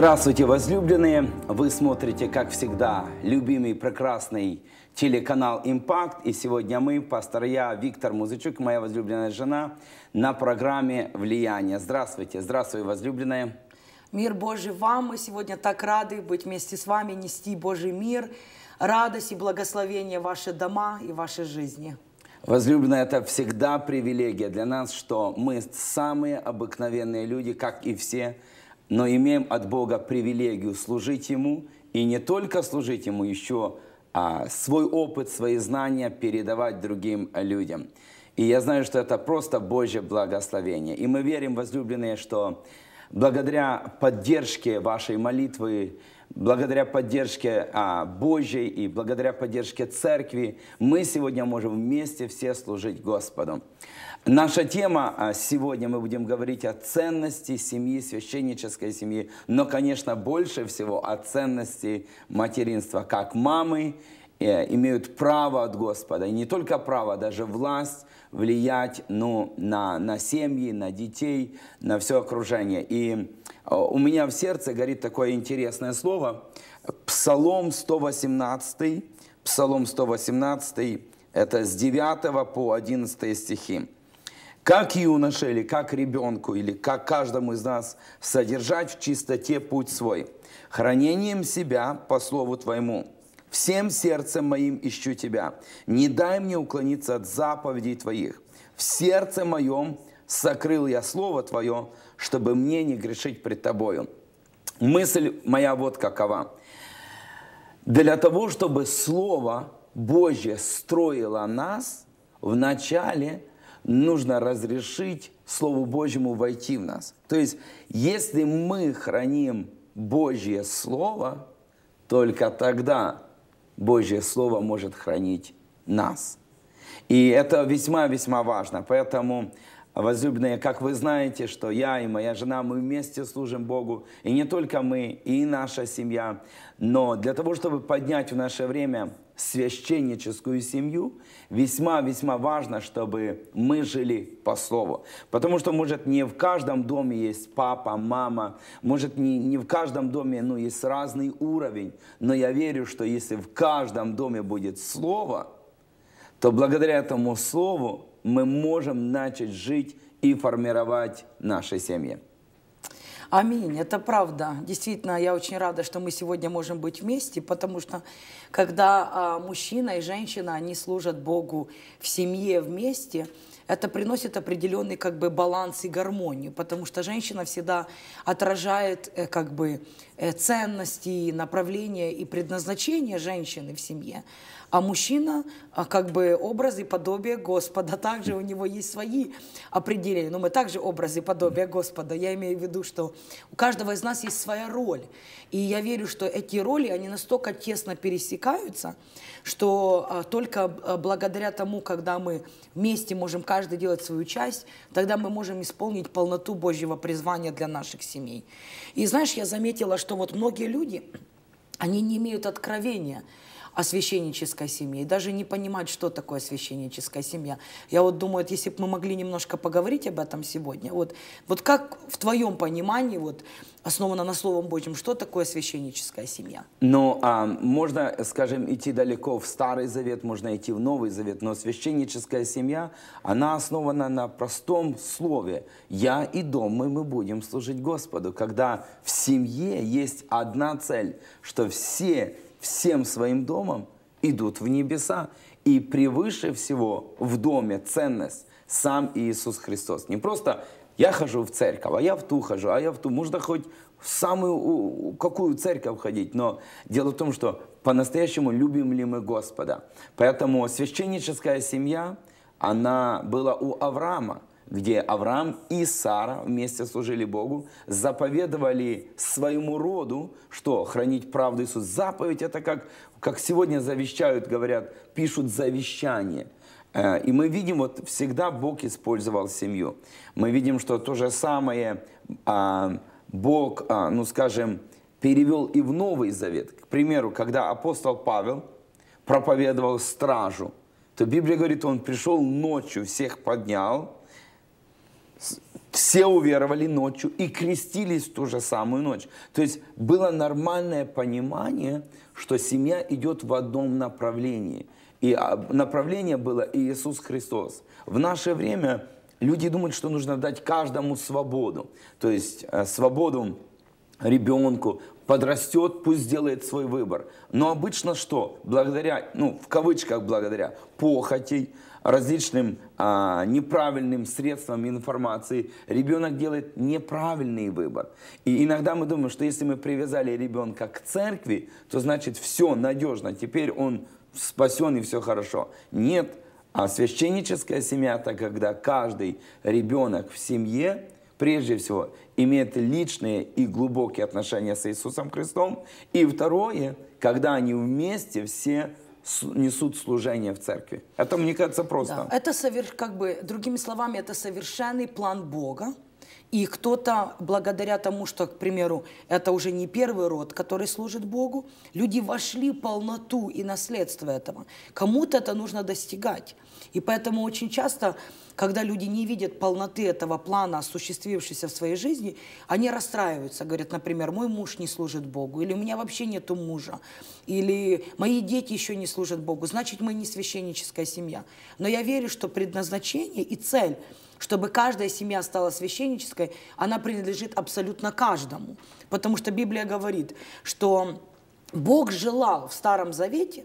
Здравствуйте, возлюбленные! Вы смотрите, как всегда, любимый, прекрасный телеканал «Импакт». И сегодня мы, пастор я, Виктор Музычук, моя возлюбленная жена, на программе «Влияние». Здравствуйте! Здравствуй, возлюбленная! Мир Божий вам! Мы сегодня так рады быть вместе с вами, нести Божий мир, радость и благословение в ваши дома и вашей жизни. Возлюбленная, это всегда привилегия для нас, что мы самые обыкновенные люди, как и все – но имеем от Бога привилегию служить Ему, и не только служить Ему, еще а, свой опыт, свои знания передавать другим людям. И я знаю, что это просто Божье благословение. И мы верим, возлюбленные, что благодаря поддержке вашей молитвы, благодаря поддержке а, Божьей и благодаря поддержке Церкви, мы сегодня можем вместе все служить Господу. Наша тема а, сегодня, мы будем говорить о ценности семьи, священнической семьи, но, конечно, больше всего о ценности материнства, как мамы э, имеют право от Господа, и не только право, даже власть влиять ну, на, на семьи, на детей, на все окружение. И а, у меня в сердце горит такое интересное слово, Псалом 118, Псалом 118, это с 9 по 11 стихи как юноше или как ребенку, или как каждому из нас содержать в чистоте путь свой, хранением себя по слову Твоему. Всем сердцем моим ищу Тебя. Не дай мне уклониться от заповедей Твоих. В сердце моем сокрыл я Слово Твое, чтобы мне не грешить пред Тобою. Мысль моя вот какова. Для того, чтобы Слово Божье строило нас, вначале нужно разрешить Слову Божьему войти в нас. То есть, если мы храним Божье Слово, только тогда Божье Слово может хранить нас. И это весьма-весьма важно. Поэтому Возлюбленные, как вы знаете, что я и моя жена, мы вместе служим Богу. И не только мы, и наша семья. Но для того, чтобы поднять в наше время священническую семью, весьма-весьма важно, чтобы мы жили по слову. Потому что, может, не в каждом доме есть папа, мама, может, не, не в каждом доме ну, есть разный уровень. Но я верю, что если в каждом доме будет слово, то благодаря этому слову мы можем начать жить и формировать наши семьи. Аминь, это правда. Действительно, я очень рада, что мы сегодня можем быть вместе, потому что когда а, мужчина и женщина, они служат Богу в семье вместе, это приносит определенный как бы баланс и гармонию, потому что женщина всегда отражает э, как бы э, ценности, направления и предназначение женщины в семье. А мужчина а, как бы образ и подобие Господа. Также у него есть свои определения. Но мы также образ и подобие Господа. Я имею в виду, что у каждого из нас есть своя роль. И я верю, что эти роли, они настолько тесно пересекаются, что а, только а, благодаря тому, когда мы вместе можем каждый делать свою часть, тогда мы можем исполнить полноту Божьего призвания для наших семей. И знаешь, я заметила, что вот многие люди, они не имеют откровения о священнической семье и даже не понимать, что такое священническая семья. Я вот думаю, вот если бы мы могли немножко поговорить об этом сегодня, вот, вот как в твоем понимании, вот, основано на Словом Божьем, что такое священническая семья? Ну, а, можно, скажем, идти далеко в Старый Завет, можно идти в Новый Завет, но священническая семья, она основана на простом слове «Я и дом мы, мы будем служить Господу», когда в семье есть одна цель, что все всем своим домом идут в небеса. И превыше всего в доме ценность сам Иисус Христос. Не просто я хожу в церковь, а я в ту хожу, а я в ту. Можно хоть в самую какую церковь ходить, но дело в том, что по-настоящему любим ли мы Господа. Поэтому священническая семья, она была у Авраама где Авраам и Сара вместе служили Богу, заповедовали своему роду, что хранить правду Иисус. Заповедь это как, как сегодня завещают, говорят, пишут завещание. Э, и мы видим, вот всегда Бог использовал семью. Мы видим, что то же самое а, Бог, а, ну скажем, перевел и в Новый Завет. К примеру, когда апостол Павел проповедовал стражу, то Библия говорит, он пришел ночью, всех поднял, все уверовали ночью и крестились в ту же самую ночь. То есть было нормальное понимание, что семья идет в одном направлении. И а, направление было Иисус Христос. В наше время люди думают, что нужно дать каждому свободу. То есть э, свободу ребенку, подрастет, пусть сделает свой выбор. Но обычно что? Благодаря, ну, в кавычках благодаря, похотей, различным а, неправильным средствам информации, ребенок делает неправильный выбор. И иногда мы думаем, что если мы привязали ребенка к церкви, то значит все надежно, теперь он спасен и все хорошо. Нет, а священническая семья – это когда каждый ребенок в семье – прежде всего, имеет личные и глубокие отношения с Иисусом Христом. И второе, когда они вместе все несут служение в церкви. Это, мне кажется, просто. Да, это, соверш... как бы, другими словами, это совершенный план Бога, и кто-то, благодаря тому, что, к примеру, это уже не первый род, который служит Богу, люди вошли в полноту и наследство этого. Кому-то это нужно достигать. И поэтому очень часто, когда люди не видят полноты этого плана, осуществившегося в своей жизни, они расстраиваются. Говорят, например, мой муж не служит Богу, или у меня вообще нету мужа, или мои дети еще не служат Богу, значит, мы не священническая семья. Но я верю, что предназначение и цель – чтобы каждая семья стала священнической, она принадлежит абсолютно каждому. Потому что Библия говорит, что Бог желал в Старом Завете,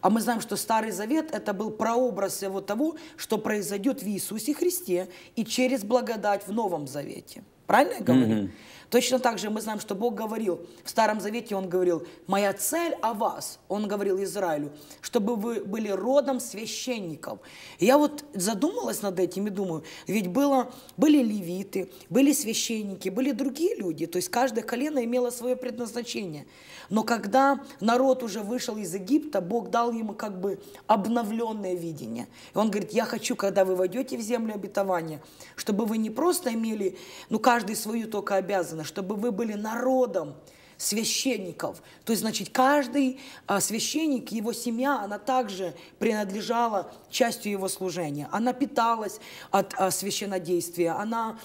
а мы знаем, что Старый Завет – это был прообраз всего того, что произойдет в Иисусе Христе и через благодать в Новом Завете. Правильно я говорю? Mm-hmm. Точно так же мы знаем, что Бог говорил, в Старом Завете Он говорил, «Моя цель о вас», Он говорил Израилю, «чтобы вы были родом священников». Я вот задумалась над этим и думаю, ведь было, были левиты, были священники, были другие люди, то есть каждое колено имело свое предназначение. Но когда народ уже вышел из Египта, Бог дал ему как бы обновленное видение. И он говорит, я хочу, когда вы войдете в землю обетования, чтобы вы не просто имели, ну, каждый свою только обязанность, чтобы вы были народом, священников. То есть, значит, каждый а, священник, его семья, она также принадлежала частью его служения. Она питалась от а, священнодействия, она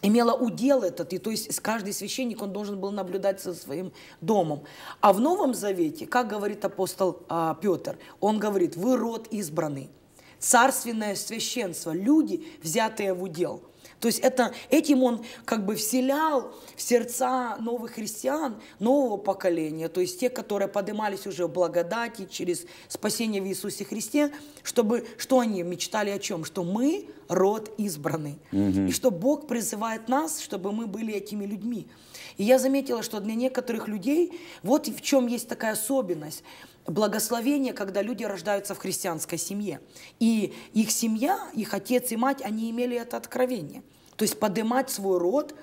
имела удел этот, и то есть каждый священник, он должен был наблюдать за своим домом. А в Новом Завете, как говорит апостол а, Петр, он говорит, вы род избранный, царственное священство, люди, взятые в удел – то есть это, этим он как бы вселял в сердца новых христиан, нового поколения, то есть те, которые поднимались уже в благодати через спасение в Иисусе Христе, чтобы, что они мечтали о чем? Что мы род избранный. Угу. И что Бог призывает нас, чтобы мы были этими людьми. И я заметила, что для некоторых людей вот в чем есть такая особенность благословение, когда люди рождаются в христианской семье. И их семья, их отец и мать, они имели это откровение. То есть поднимать свой род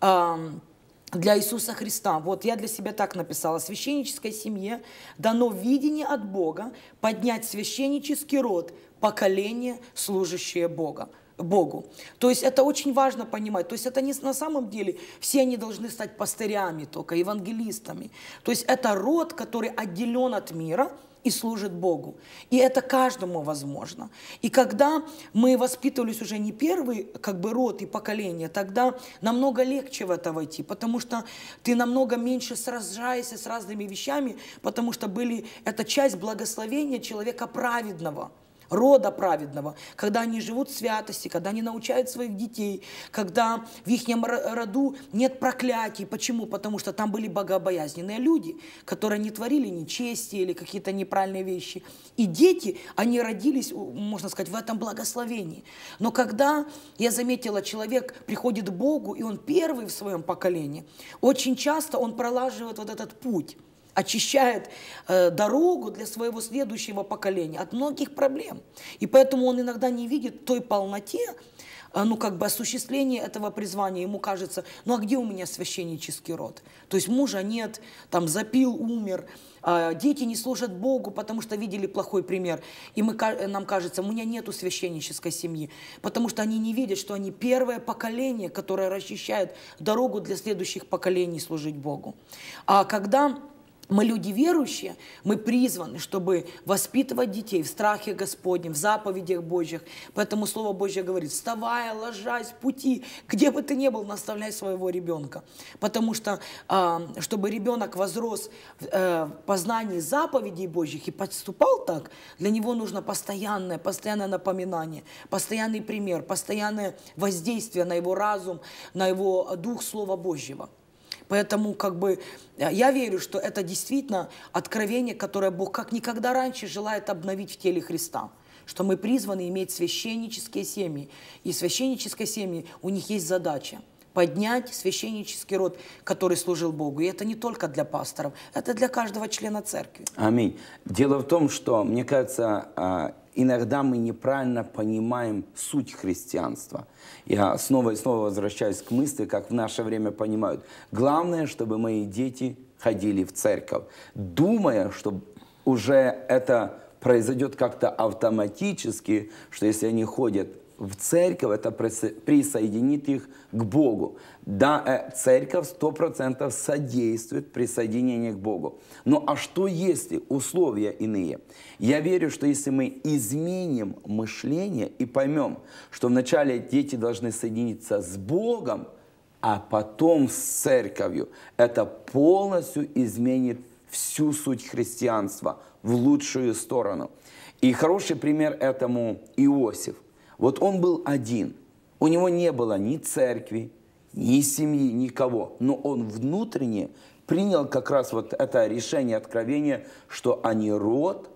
для Иисуса Христа. Вот я для себя так написала. Священнической семье дано видение от Бога поднять священнический род, поколение, служащее Бога. Богу. То есть это очень важно понимать. То есть это не на самом деле все они должны стать пастырями только, евангелистами. То есть это род, который отделен от мира – и служит Богу. И это каждому возможно. И когда мы воспитывались уже не первый как бы род и поколение, тогда намного легче в это войти, потому что ты намного меньше сражаешься с разными вещами, потому что были, это часть благословения человека праведного – рода праведного, когда они живут в святости, когда они научают своих детей, когда в их роду нет проклятий. Почему? Потому что там были богобоязненные люди, которые не творили нечести или какие-то неправильные вещи. И дети, они родились, можно сказать, в этом благословении. Но когда, я заметила, человек приходит к Богу, и он первый в своем поколении, очень часто он пролаживает вот этот путь очищает э, дорогу для своего следующего поколения от многих проблем. И поэтому он иногда не видит той полноте, э, ну, как бы осуществления этого призвания. Ему кажется, ну, а где у меня священнический род? То есть мужа нет, там, запил, умер, э, дети не служат Богу, потому что видели плохой пример. И мы, нам кажется, у меня нету священнической семьи, потому что они не видят, что они первое поколение, которое расчищает дорогу для следующих поколений служить Богу. А когда мы люди верующие, мы призваны, чтобы воспитывать детей в страхе Господнем, в заповедях Божьих. Поэтому Слово Божье говорит, вставай, ложась пути, где бы ты ни был, наставляй своего ребенка. Потому что, а, чтобы ребенок возрос э, в познании заповедей Божьих и подступал так, для него нужно постоянное, постоянное напоминание, постоянный пример, постоянное воздействие на его разум, на его дух Слова Божьего. Поэтому как бы э, я верю, что это действительно откровение, которое Бог как никогда раньше желает обновить в теле Христа. Что мы призваны иметь священнические семьи. И священнические семьи, у них есть задача поднять священнический род, который служил Богу. И это не только для пасторов, это для каждого члена церкви. Аминь. Дело в том, что, мне кажется, а, иногда мы неправильно понимаем суть христианства. Я снова и снова возвращаюсь к мысли, как в наше время понимают. Главное, чтобы мои дети ходили в церковь, думая, что уже это произойдет как-то автоматически, что если они ходят в церковь, это присоединит их к Богу. Да, э, церковь сто процентов содействует присоединению к Богу. Но а что если условия иные? Я верю, что если мы изменим мышление и поймем, что вначале дети должны соединиться с Богом, а потом с церковью, это полностью изменит всю суть христианства в лучшую сторону. И хороший пример этому Иосиф – вот он был один. У него не было ни церкви, ни семьи, никого. Но он внутренне принял как раз вот это решение откровения, что они род,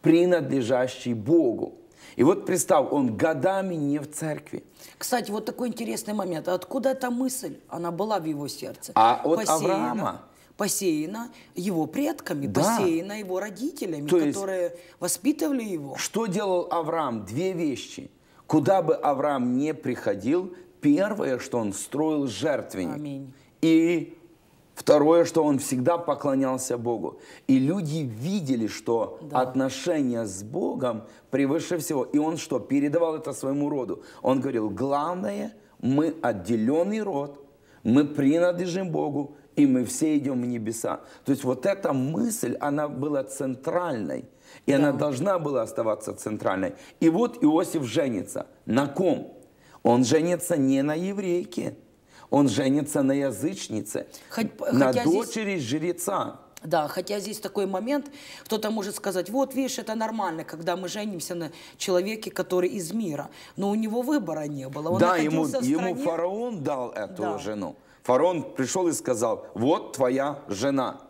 принадлежащий Богу. И вот представь, он годами не в церкви. Кстати, вот такой интересный момент. Откуда эта мысль? Она была в его сердце. А от посеяна, Авраама. Посеяна его предками, да. посеяна его родителями, То которые есть, воспитывали его. Что делал Авраам? Две вещи. Куда бы Авраам не приходил, первое, что он строил жертвенник. Аминь. И второе, что он всегда поклонялся Богу. И люди видели, что да. отношения с Богом превыше всего. И он что, передавал это своему роду? Он говорил, главное, мы отделенный род, мы принадлежим Богу, и мы все идем в небеса. То есть вот эта мысль, она была центральной. И да. она должна была оставаться центральной. И вот Иосиф женится. На ком? Он женится не на еврейке. Он женится на язычнице. Хоть, на дочери здесь... жреца. Да, хотя здесь такой момент, кто-то может сказать, вот видишь, это нормально, когда мы женимся на человеке, который из мира. Но у него выбора не было. Он да, ему, ему фараон дал эту да. жену. Фараон пришел и сказал, вот твоя жена.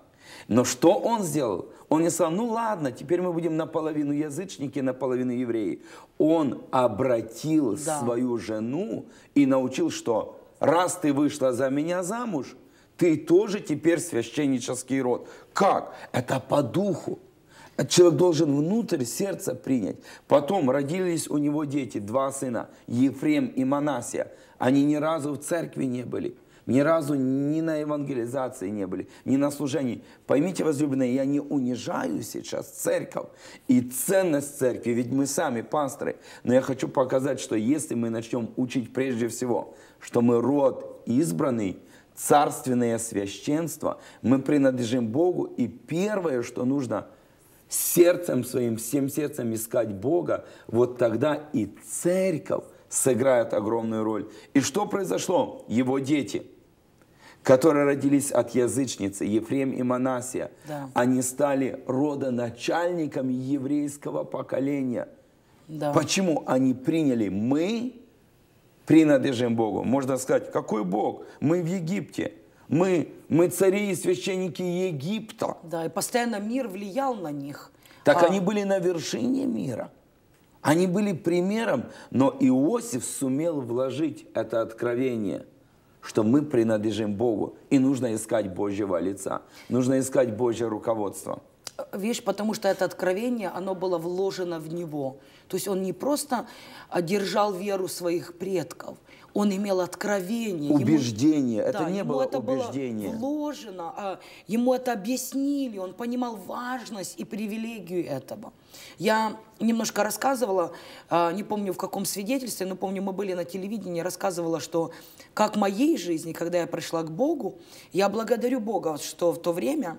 Но что он сделал? Он не сказал, ну ладно, теперь мы будем наполовину язычники, наполовину евреи. Он обратил да. свою жену и научил, что раз ты вышла за меня замуж, ты тоже теперь священнический род. Как? Это по духу. Человек должен внутрь сердца принять. Потом родились у него дети, два сына, Ефрем и Манасия. Они ни разу в церкви не были. Ни разу ни на евангелизации не были, ни на служении. Поймите, возлюбленные, я не унижаю сейчас церковь и ценность церкви, ведь мы сами пасторы. Но я хочу показать, что если мы начнем учить прежде всего, что мы род избранный, царственное священство, мы принадлежим Богу, и первое, что нужно сердцем своим, всем сердцем искать Бога, вот тогда и церковь сыграет огромную роль. И что произошло? Его дети – которые родились от язычницы, Ефрем и Манасия, да. они стали родоначальниками еврейского поколения. Да. Почему они приняли? Мы принадлежим Богу. Можно сказать, какой Бог? Мы в Египте. Мы, мы цари и священники Египта. Да, и постоянно мир влиял на них. Так а... они были на вершине мира. Они были примером, но Иосиф сумел вложить это откровение – что мы принадлежим Богу, и нужно искать Божьего лица, нужно искать Божье руководство. Видишь, потому что это откровение, оно было вложено в него. То есть он не просто одержал веру своих предков, он имел откровение. Убеждение. Ему, это да, не было это убеждение. Было вложено, а ему это объяснили, он понимал важность и привилегию этого. Я немножко рассказывала, а, не помню в каком свидетельстве, но помню, мы были на телевидении, рассказывала, что как в моей жизни, когда я пришла к Богу, я благодарю Бога, что в то время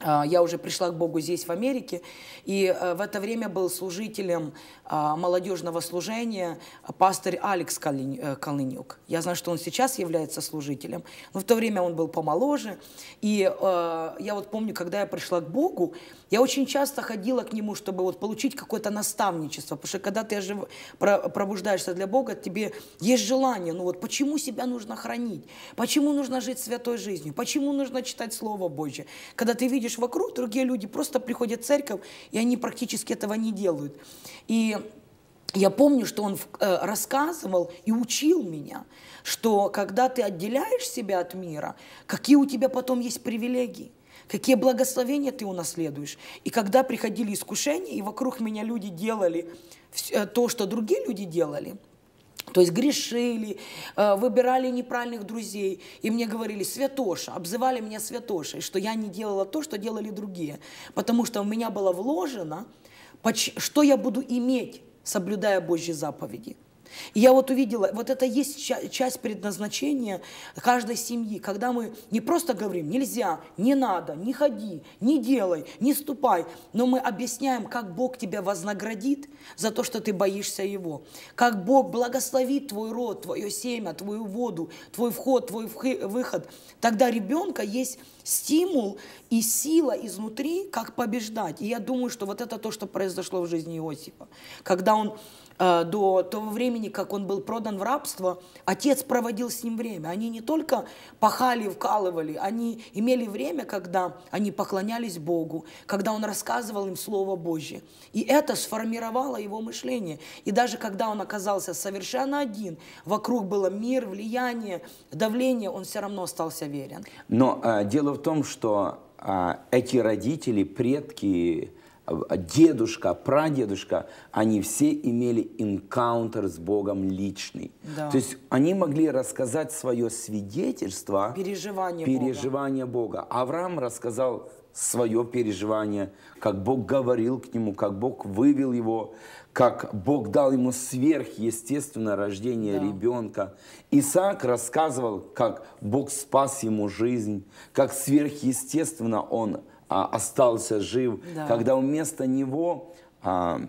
я уже пришла к Богу здесь, в Америке, и э, в это время был служителем а, молодежного служения пастор Алекс э, Калынюк. Я знаю, что он сейчас является служителем, но в то время он был помоложе. И э, я вот помню, когда я пришла к Богу, я очень часто ходила к нему, чтобы вот получить какое-то наставничество, потому что когда ты ожив... пробуждаешься для Бога, тебе есть желание, ну вот почему себя нужно хранить, почему нужно жить святой жизнью, почему нужно читать Слово Божье. Когда ты видишь вокруг, другие люди просто приходят в церковь, и они практически этого не делают. И я помню, что он э, рассказывал и учил меня, что когда ты отделяешь себя от мира, какие у тебя потом есть привилегии, какие благословения ты унаследуешь. И когда приходили искушения, и вокруг меня люди делали э, то, что другие люди делали – то есть грешили, э, выбирали неправильных друзей. И мне говорили, святоша, обзывали меня святошей, что я не делала то, что делали другие. Потому что у меня было вложено, что я буду иметь, соблюдая Божьи заповеди. И я вот увидела, вот это есть часть предназначения каждой семьи, когда мы не просто говорим, нельзя, не надо, не ходи, не делай, не ступай, но мы объясняем, как Бог тебя вознаградит за то, что ты боишься Его, как Бог благословит твой род, твое семя, твою воду, твой вход, твой выход. Тогда ребенка есть стимул и сила изнутри, как побеждать. И я думаю, что вот это то, что произошло в жизни Иосифа. Когда он до того времени, как он был продан в рабство, отец проводил с ним время. Они не только пахали, вкалывали, они имели время, когда они поклонялись Богу, когда он рассказывал им Слово Божье. И это сформировало его мышление. И даже когда он оказался совершенно один, вокруг было мир, влияние, давление, он все равно остался верен. Но э, дело в том, что э, эти родители, предки, дедушка, прадедушка, они все имели энкаунтер с Богом личный. Да. То есть они могли рассказать свое свидетельство, переживание, переживание Бога. Бога. Авраам рассказал свое переживание, как Бог говорил к нему, как Бог вывел его, как Бог дал ему сверхъестественное рождение да. ребенка. Исаак рассказывал, как Бог спас ему жизнь, как сверхъестественно он а, остался жив, да. когда вместо него а,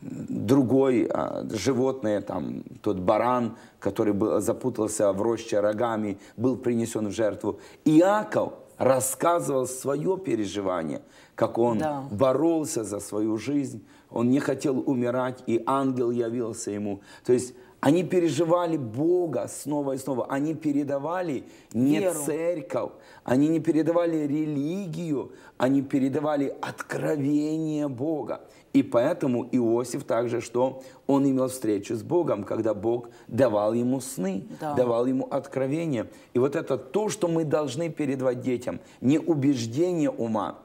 другой а, животное, там, тот баран, который был, запутался в роще рогами, был принесен в жертву. Иаков рассказывал свое переживание, как он да. боролся за свою жизнь, он не хотел умирать, и ангел явился ему. То есть они переживали Бога снова и снова. Они передавали не Веру. церковь, они не передавали религию, они передавали откровение Бога. И поэтому Иосиф также, что он имел встречу с Богом, когда Бог давал ему сны, да. давал ему откровение. И вот это то, что мы должны передавать детям. Не убеждение ума,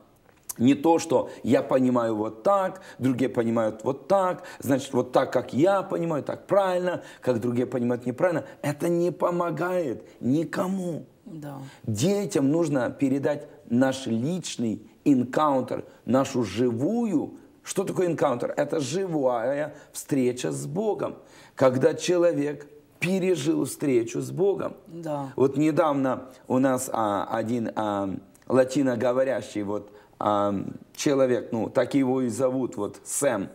не то, что я понимаю вот так, другие понимают вот так, значит, вот так, как я понимаю, так правильно, как другие понимают неправильно. Это не помогает никому. Да. Детям нужно передать наш личный энкаунтер, нашу живую. Что такое энкаунтер? Это живая встреча с Богом. Когда человек пережил встречу с Богом. Да. Вот недавно у нас а, один а, латиноговорящий вот человек, ну, так его и зовут, вот Сэм,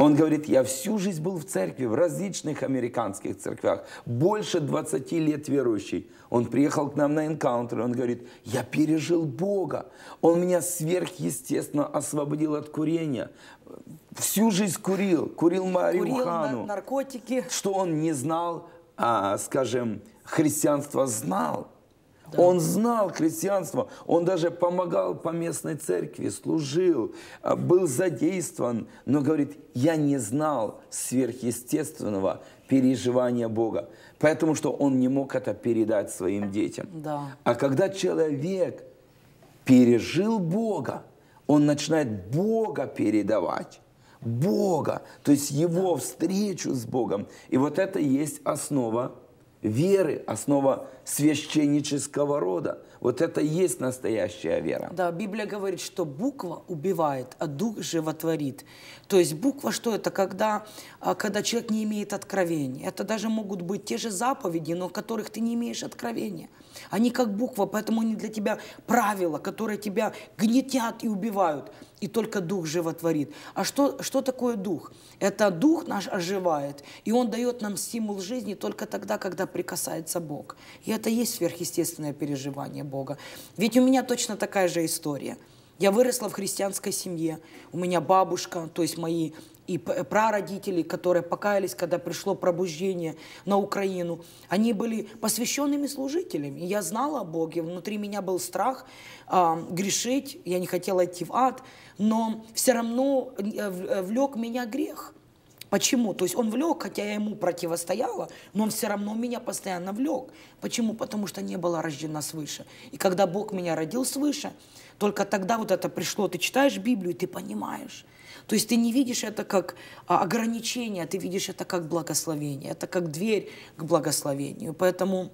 он говорит, я всю жизнь был в церкви, в различных американских церквях, больше 20 лет верующий. Он приехал к нам на энкаунтер, он говорит, я пережил Бога. Он меня сверхъестественно освободил от курения. Всю жизнь курил, курил марихуану. Курил наркотики. Что он не знал, а, скажем, христианство знал. Да. Он знал христианство, он даже помогал по местной церкви, служил, а, был задействован, но говорит, я не знал сверхъестественного переживания Бога, поэтому что он не мог это передать своим детям. Да. А когда человек пережил Бога, он начинает Бога передавать. Бога, то есть его встречу с Богом. И вот это и есть основа веры, основа священнического рода. Вот это и есть настоящая вера. Да, Библия говорит, что буква убивает, а дух животворит. То есть буква что это? Когда, а, когда человек не имеет откровения. Это даже могут быть те же заповеди, но которых ты не имеешь откровения. Они как буква, поэтому они для тебя правила, которые тебя гнетят и убивают. И только дух животворит. А что, что такое дух? Это дух наш оживает, и он дает нам стимул жизни только тогда, когда прикасается Бог. И это есть сверхъестественное переживание Бога. Ведь у меня точно такая же история. Я выросла в христианской семье. У меня бабушка, то есть мои и прародители, которые покаялись, когда пришло пробуждение на Украину, они были посвященными служителями. Я знала о Боге, внутри меня был страх э, грешить, я не хотела идти в ад, но все равно э, э, влек меня грех. Почему? То есть он влек, хотя я ему противостояла, но он все равно меня постоянно влек. Почему? Потому что не была рождена свыше. И когда Бог меня родил свыше, только тогда вот это пришло. Ты читаешь Библию, и ты понимаешь. То есть ты не видишь это как а, ограничение, ты видишь это как благословение, это как дверь к благословению. Поэтому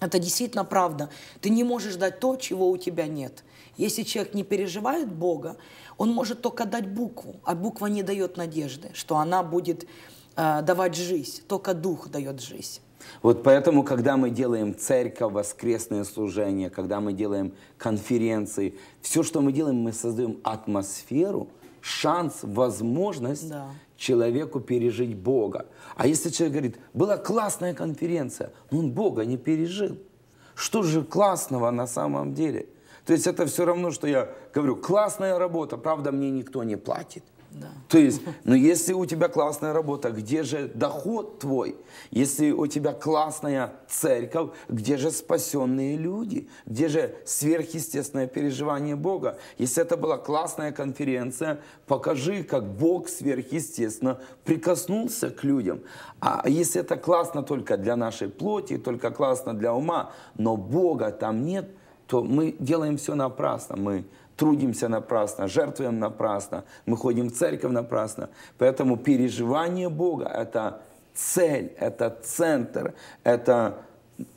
это действительно правда. Ты не можешь дать то, чего у тебя нет. Если человек не переживает Бога, он может только дать букву, а буква не дает надежды, что она будет э, давать жизнь. Только Дух дает жизнь. Вот поэтому, когда мы делаем церковь, воскресные служения, когда мы делаем конференции, все, что мы делаем, мы создаем атмосферу, шанс, возможность да. человеку пережить Бога. А если человек говорит, была классная конференция, но он Бога не пережил, что же классного на самом деле? То есть это все равно, что я говорю, классная работа, правда, мне никто не платит. Да. То есть, ну если у тебя классная работа, где же доход твой? Если у тебя классная церковь, где же спасенные люди? Где же сверхъестественное переживание Бога? Если это была классная конференция, покажи, как Бог сверхъестественно прикоснулся к людям. А если это классно только для нашей плоти, только классно для ума, но Бога там нет, то мы делаем все напрасно. Мы трудимся напрасно, жертвуем напрасно, мы ходим в церковь напрасно. Поэтому переживание Бога – это цель, это центр, это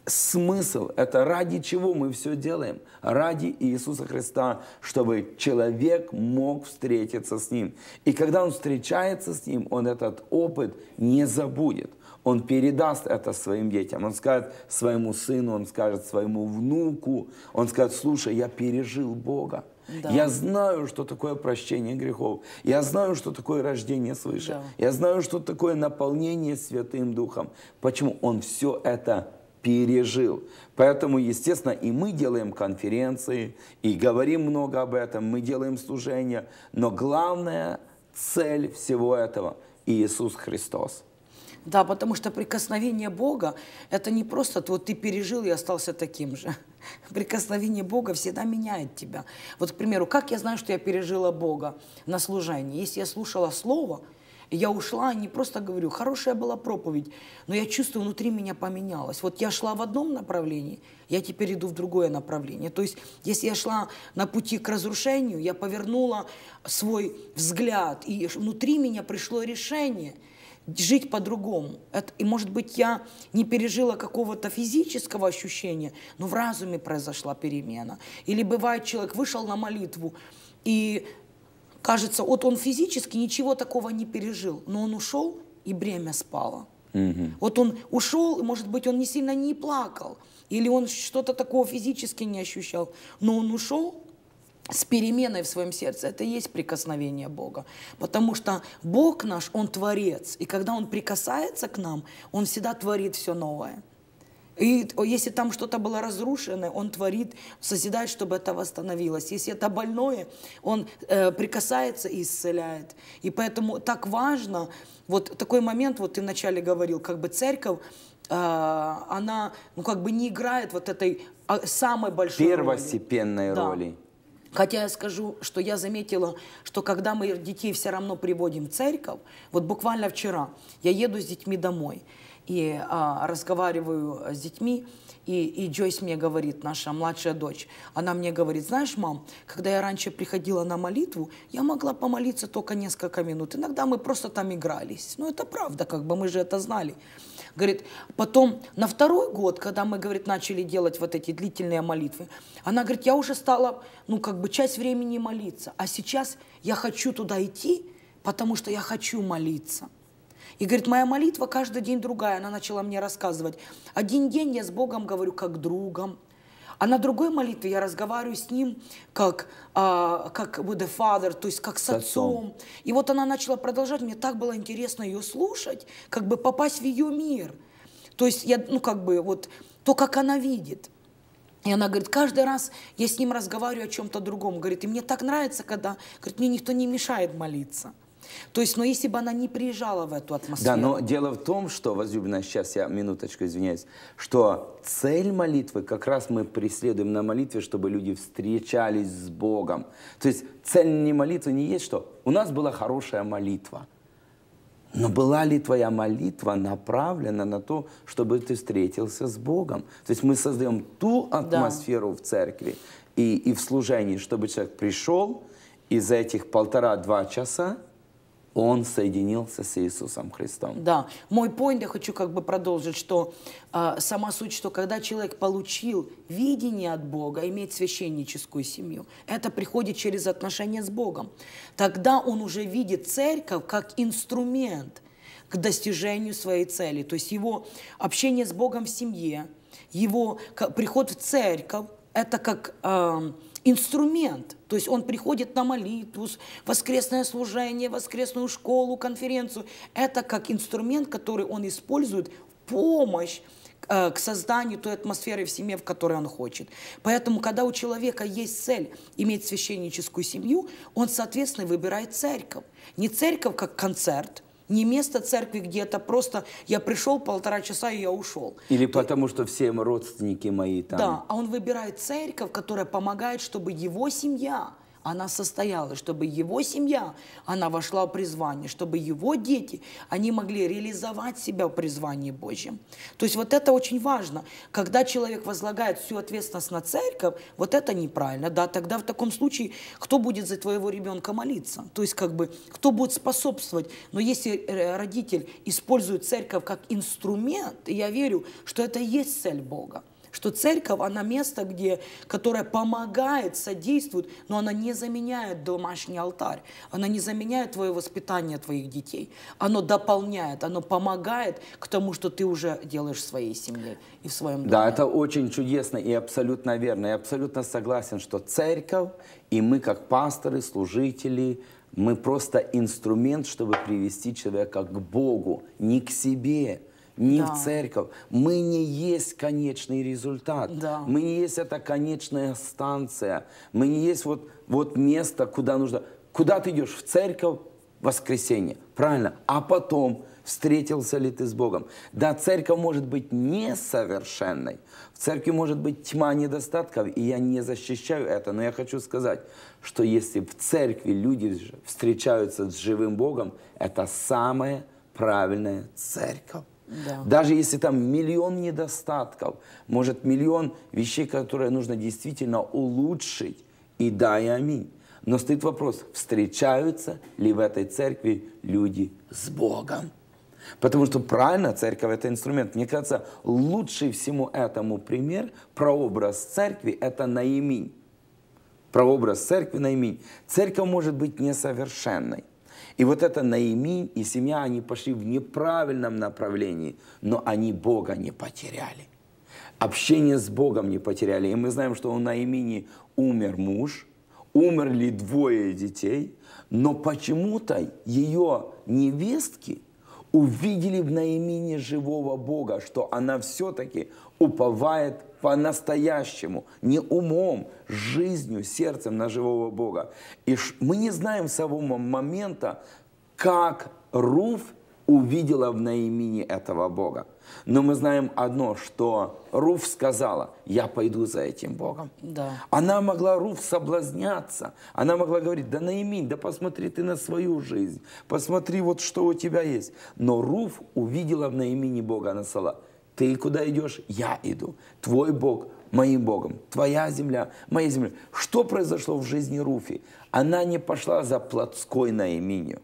смысл, это ради чего мы все делаем. Ради Иисуса Христа, чтобы человек мог встретиться с Ним. И когда он встречается с Ним, он этот опыт не забудет он передаст это своим детям. Он скажет своему сыну, он скажет своему внуку, он скажет, слушай, я пережил Бога. Да. Я знаю, что такое прощение грехов. Я знаю, что такое рождение свыше. Да. Я знаю, что такое наполнение Святым Духом. Почему? Он все это пережил. Поэтому, естественно, и мы делаем конференции, и говорим много об этом, мы делаем служения. Но главная цель всего этого – Иисус Христос. Да, потому что прикосновение Бога – это не просто вот ты пережил и остался таким же. Прикосновение Бога всегда меняет тебя. Вот, к примеру, как я знаю, что я пережила Бога на служении? Если я слушала Слово, я ушла, не просто говорю, хорошая была проповедь, но я чувствую, внутри меня поменялось. Вот я шла в одном направлении, я теперь иду в другое направление. То есть, если я шла на пути к разрушению, я повернула свой взгляд, и внутри меня пришло решение – жить по-другому. И, может быть, я не пережила какого-то физического ощущения, но в разуме произошла перемена. Или бывает, человек вышел на молитву, и кажется, вот он физически ничего такого не пережил, но он ушел, и бремя спало. Угу. Вот он ушел, и, может быть, он не сильно не плакал, или он что-то такого физически не ощущал, но он ушел, с переменой в своем сердце, это и есть прикосновение Бога. Потому что Бог наш, Он творец. И когда Он прикасается к нам, Он всегда творит все новое. И если там что-то было разрушено, Он творит, созидает, чтобы это восстановилось. Если это больное, Он э, прикасается и исцеляет. И поэтому так важно, вот такой момент, вот ты вначале говорил, как бы церковь, э, она ну, как бы не играет вот этой а, самой большой Первостепенной роли. роли. Да. Хотя я скажу, что я заметила, что когда мы детей все равно приводим в церковь, вот буквально вчера я еду с детьми домой, и а, разговариваю с детьми, и, и Джойс мне говорит, наша младшая дочь, она мне говорит, знаешь, мам, когда я раньше приходила на молитву, я могла помолиться только несколько минут. Иногда мы просто там игрались. Ну, это правда, как бы мы же это знали. Говорит, потом на второй год, когда мы, говорит, начали делать вот эти длительные молитвы, она говорит, я уже стала, ну, как бы часть времени молиться, а сейчас я хочу туда идти, потому что я хочу молиться. И говорит, моя молитва каждый день другая. Она начала мне рассказывать. Один день я с Богом говорю как другом, а на другой молитве я разговариваю с ним как, а, как with the father, то есть как с, с отцом. отцом. И вот она начала продолжать, мне так было интересно ее слушать, как бы попасть в ее мир. То есть я, ну как бы вот то, как она видит. И она говорит, каждый раз я с ним разговариваю о чем-то другом. Говорит, и мне так нравится, когда, говорит, мне никто не мешает молиться. То есть, но если бы она не приезжала в эту атмосферу. Да, но дело в том, что, возлюбленная, сейчас я минуточку извиняюсь, что цель молитвы, как раз мы преследуем на молитве, чтобы люди встречались с Богом. То есть цель не молитвы не есть, что у нас была хорошая молитва. Но была ли твоя молитва направлена на то, чтобы ты встретился с Богом? То есть мы создаем ту атмосферу да. в церкви и, и в служении, чтобы человек пришел, и за этих полтора-два часа он соединился с Иисусом Христом. Да, мой поинт я хочу как бы продолжить, что э, сама суть, что когда человек получил видение от Бога, имеет священническую семью, это приходит через отношения с Богом. Тогда он уже видит церковь как инструмент к достижению своей цели. То есть его общение с Богом в семье, его приход в церковь, это как... Э, инструмент. То есть он приходит на молитву, воскресное служение, воскресную школу, конференцию. Это как инструмент, который он использует в помощь э, к созданию той атмосферы в семье, в которой он хочет. Поэтому, когда у человека есть цель иметь священническую семью, он, соответственно, выбирает церковь. Не церковь как концерт – не место церкви, где это просто я пришел полтора часа и я ушел. Или То... потому что все родственники мои там. Да, а он выбирает церковь, которая помогает, чтобы его семья она состоялась, чтобы его семья, она вошла в призвание, чтобы его дети, они могли реализовать себя в призвании Божьем. То есть вот это очень важно. Когда человек возлагает всю ответственность на церковь, вот это неправильно. Да, тогда в таком случае кто будет за твоего ребенка молиться? То есть как бы кто будет способствовать? Но если э, родитель использует церковь как инструмент, я верю, что это и есть цель Бога что церковь, она место, где, которое помогает, содействует, но она не заменяет домашний алтарь, она не заменяет твое воспитание твоих детей, оно дополняет, оно помогает к тому, что ты уже делаешь в своей семье и в своем доме. Да, это очень чудесно и абсолютно верно. Я абсолютно согласен, что церковь и мы как пасторы, служители, мы просто инструмент, чтобы привести человека к Богу, не к себе, не да. в церковь. Мы не есть конечный результат. Да. Мы не есть эта конечная станция. Мы не есть вот, вот место, куда нужно. Куда ты идешь? В церковь в воскресенье. Правильно. А потом встретился ли ты с Богом. Да, церковь может быть несовершенной. В церкви может быть тьма недостатков, и я не защищаю это, но я хочу сказать, что если в церкви люди встречаются с живым Богом, это самая правильная церковь. Да. Даже если там миллион недостатков, может миллион вещей, которые нужно действительно улучшить, и да, и аминь. Но стоит вопрос, встречаются ли в этой церкви люди с Богом? Потому что правильно, церковь это инструмент. Мне кажется, лучший всему этому пример, прообраз церкви – это Наиминь. Прообраз церкви Наиминь. Церковь может быть несовершенной. И вот это Наиминь и семья, они пошли в неправильном направлении, но они Бога не потеряли. Общение с Богом не потеряли. И мы знаем, что у Наимини умер муж, умерли двое детей, но почему-то ее невестки увидели в Наимине живого Бога, что она все-таки уповает по-настоящему, не умом, жизнью, сердцем на живого Бога. И мы не знаем с самого момента, как Руф увидела в Наимине этого Бога. Но мы знаем одно, что Руф сказала, я пойду за этим Богом. Да. Она могла, Руф, соблазняться. Она могла говорить, да Наимин, да посмотри ты на свою жизнь. Посмотри вот, что у тебя есть. Но Руф увидела в Наимине Бога. Она сказала, ты куда идешь? Я иду. Твой Бог моим Богом. Твоя земля, моя земля. Что произошло в жизни Руфи? Она не пошла за плотской Наиминью.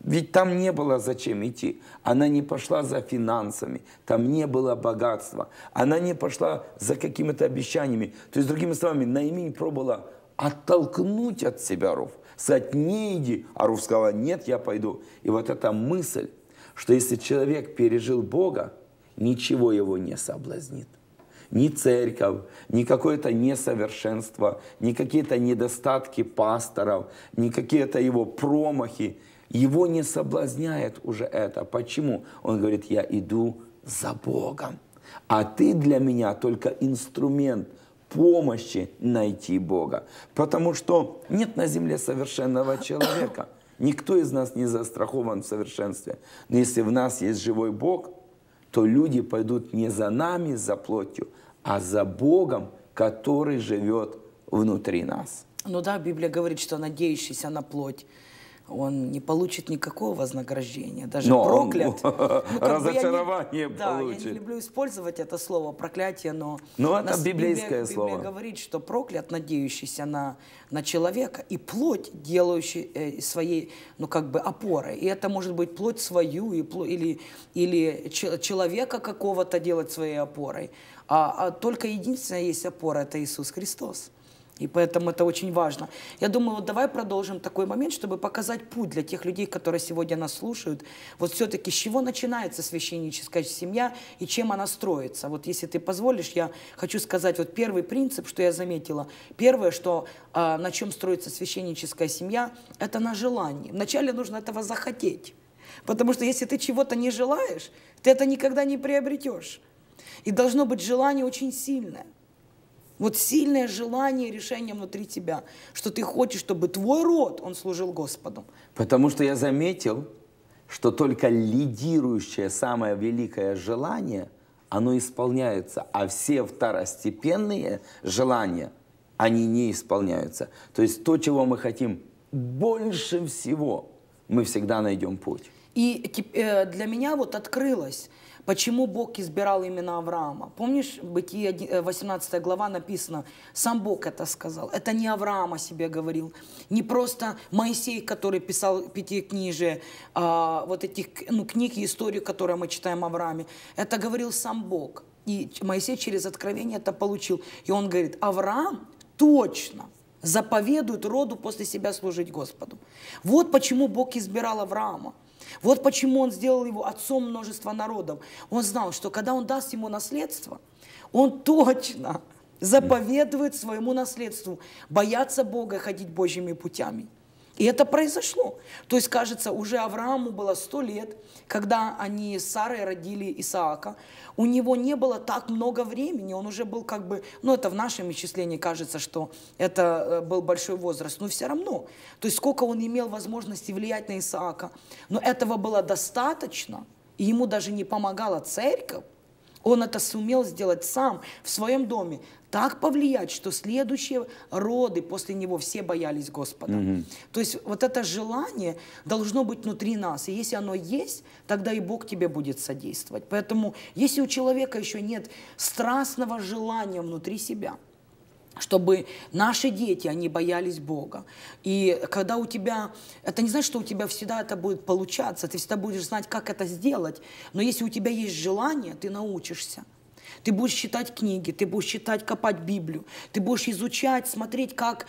Ведь там не было зачем идти. Она не пошла за финансами, там не было богатства. Она не пошла за какими-то обещаниями. То есть, другими словами, Наиминь пробовала оттолкнуть от себя Руф. Сказать, не иди. А Руф сказала, нет, я пойду. И вот эта мысль, что если человек пережил Бога, ничего его не соблазнит. Ни церковь, ни какое-то несовершенство, ни какие-то недостатки пасторов, ни какие-то его промахи – его не соблазняет уже это. Почему? Он говорит, я иду за Богом. А ты для меня только инструмент помощи найти Бога. Потому что нет на земле совершенного человека. Никто из нас не застрахован в совершенстве. Но если в нас есть живой Бог, то люди пойдут не за нами, за плотью, а за Богом, который живет внутри нас. Ну да, Библия говорит, что надеющийся на плоть он не получит никакого вознаграждения, даже но проклят. Он, ну, разочарование не, получит. Да, я не люблю использовать это слово проклятие, но, но это библейское Библия, слово. Библия говорит, что проклят, надеющийся на, на человека, и плоть, делающий э, своей, ну как бы опорой. И это может быть плоть свою, и, или, или человека какого-то делать своей опорой. А, а только единственная есть опора, это Иисус Христос. И поэтому это очень важно. Я думаю, вот давай продолжим такой момент, чтобы показать путь для тех людей, которые сегодня нас слушают. Вот все-таки с чего начинается священническая семья и чем она строится. Вот если ты позволишь, я хочу сказать вот первый принцип, что я заметила. Первое, что а, на чем строится священническая семья, это на желании. Вначале нужно этого захотеть. Потому что если ты чего-то не желаешь, ты это никогда не приобретешь. И должно быть желание очень сильное. Вот сильное желание, решение внутри тебя, что ты хочешь, чтобы твой род, он служил Господу. Потому что я заметил, что только лидирующее самое великое желание, оно исполняется, а все второстепенные желания, они не исполняются. То есть то, чего мы хотим больше всего, мы всегда найдем путь. И э, для меня вот открылось, Почему Бог избирал именно Авраама? Помнишь, Бытие 18 э, глава написано, сам Бог это сказал. Это не Авраам о себе говорил, не просто Моисей, который писал пятикнижие, а, вот этих ну, книг и историю, которую мы читаем о Аврааме. Это говорил сам Бог. И Моисей через откровение это получил. И он говорит, Авраам точно заповедует роду после себя служить Господу. Вот почему Бог избирал Авраама. Вот почему он сделал его отцом множества народов. Он знал, что когда он даст ему наследство, он точно заповедует своему наследству бояться Бога, ходить Божьими путями. И это произошло. То есть, кажется, уже Аврааму было сто лет, когда они с Сарой родили Исаака. У него не было так много времени, он уже был как бы, ну это в нашем исчислении кажется, что это э, был большой возраст, но все равно. То есть, сколько он имел возможности влиять на Исаака. Но этого было достаточно, и ему даже не помогала церковь, он это сумел сделать сам в своем доме, так повлиять, что следующие роды после него все боялись Господа. Угу. То есть вот это желание должно быть внутри нас. И если оно есть, тогда и Бог тебе будет содействовать. Поэтому если у человека еще нет страстного желания внутри себя, чтобы наши дети, они боялись Бога. И когда у тебя, это не значит, что у тебя всегда это будет получаться, ты всегда будешь знать, как это сделать, но если у тебя есть желание, ты научишься. Ты будешь читать книги, ты будешь читать, копать Библию, ты будешь изучать, смотреть, как,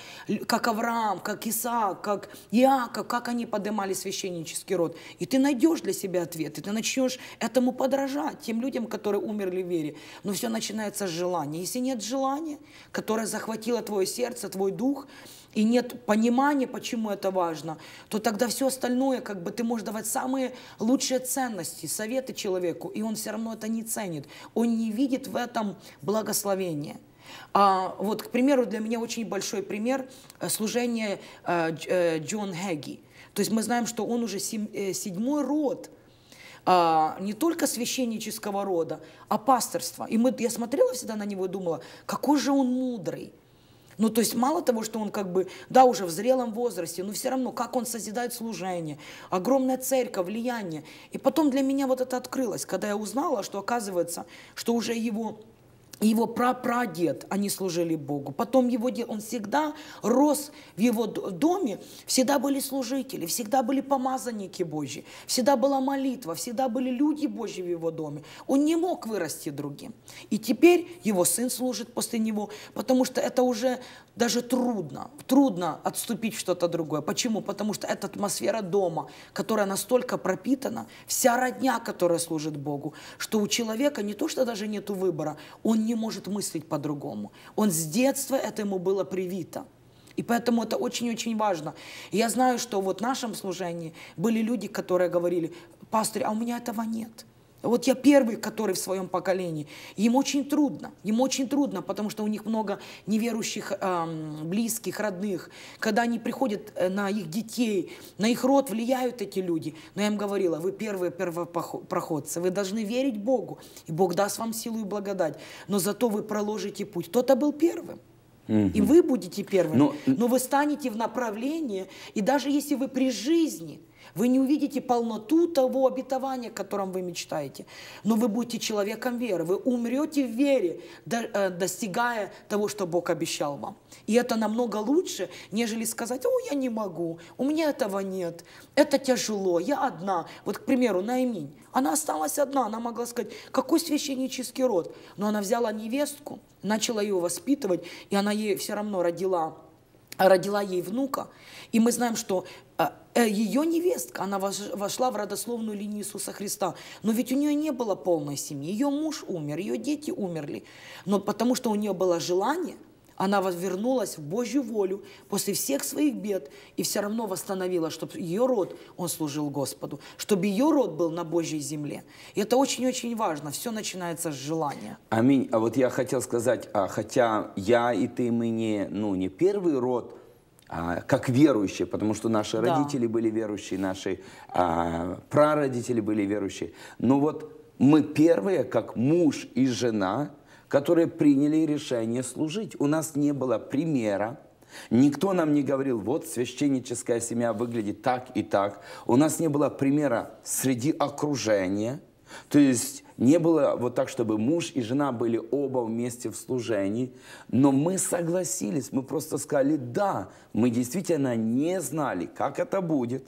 как Авраам, как Исаак, как Иаков, как они поднимали священнический род. И ты найдешь для себя ответ, и ты начнешь этому подражать, тем людям, которые умерли в вере. Но все начинается с желания. Если нет желания, которое захватило твое сердце, твой дух, и нет понимания, почему это важно, то тогда все остальное, как бы ты можешь давать самые лучшие ценности, советы человеку, и он все равно это не ценит. Он не видит в этом благословения. А, вот, к примеру, для меня очень большой пример э, служения э, э, Джон Хэгги. То есть мы знаем, что он уже седьмой род а, не только священнического рода, а пасторства. И мы, я смотрела всегда на него и думала, какой же он мудрый. Ну, то есть мало того, что он как бы, да, уже в зрелом возрасте, но все равно, как он созидает служение, огромная церковь, влияние. И потом для меня вот это открылось, когда я узнала, что оказывается, что уже его его прапрадед, они служили Богу. Потом его он всегда рос в его доме, всегда были служители, всегда были помазанники Божьи, всегда была молитва, всегда были люди Божьи в его доме. Он не мог вырасти другим. И теперь его сын служит после него, потому что это уже даже трудно, трудно отступить в что-то другое. Почему? Потому что эта атмосфера дома, которая настолько пропитана, вся родня, которая служит Богу, что у человека не то, что даже нет выбора, он не может мыслить по-другому. Он с детства это ему было привито. И поэтому это очень-очень важно. Я знаю, что вот в нашем служении были люди, которые говорили, пастор, а у меня этого нет. Вот я первый, который в своем поколении. Им очень трудно, им очень трудно, потому что у них много неверующих эм, близких, родных. Когда они приходят э, на их детей, на их род влияют эти люди. Но я им говорила, вы первые первопроходцы, вы должны верить Богу, и Бог даст вам силу и благодать. Но зато вы проложите путь. Кто-то был первым. И вы будете первым. Но... но вы станете в направлении, и даже если вы при жизни – вы не увидите полноту того обетования, о котором вы мечтаете. Но вы будете человеком веры. Вы умрете в вере, э, достигая того, что Бог обещал вам. И это намного лучше, нежели сказать, о, я не могу, у меня этого нет, это тяжело, я одна. Вот, к примеру, Наиминь. Она осталась одна, она могла сказать, какой священнический род. Но она взяла невестку, начала ее воспитывать, и она ей все равно родила родила ей внука, и мы знаем, что э, ее невестка, она вошла в родословную линию Иисуса Христа. Но ведь у нее не было полной семьи. Ее муж умер, ее дети умерли. Но потому что у нее было желание, она вернулась в Божью волю после всех своих бед и все равно восстановила, чтобы ее род, он служил Господу, чтобы ее род был на Божьей земле. И это очень-очень важно. Все начинается с желания. Аминь. А вот я хотел сказать, а, хотя я и ты, мы не, ну, не первый род, а, как верующие, потому что наши да. родители были верующие, наши а, прародители были верующие. Но вот мы первые, как муж и жена, которые приняли решение служить. У нас не было примера, Никто нам не говорил, вот священническая семья выглядит так и так. У нас не было примера среди окружения. То есть не было вот так, чтобы муж и жена были оба вместе в служении, но мы согласились, мы просто сказали «да». Мы действительно не знали, как это будет.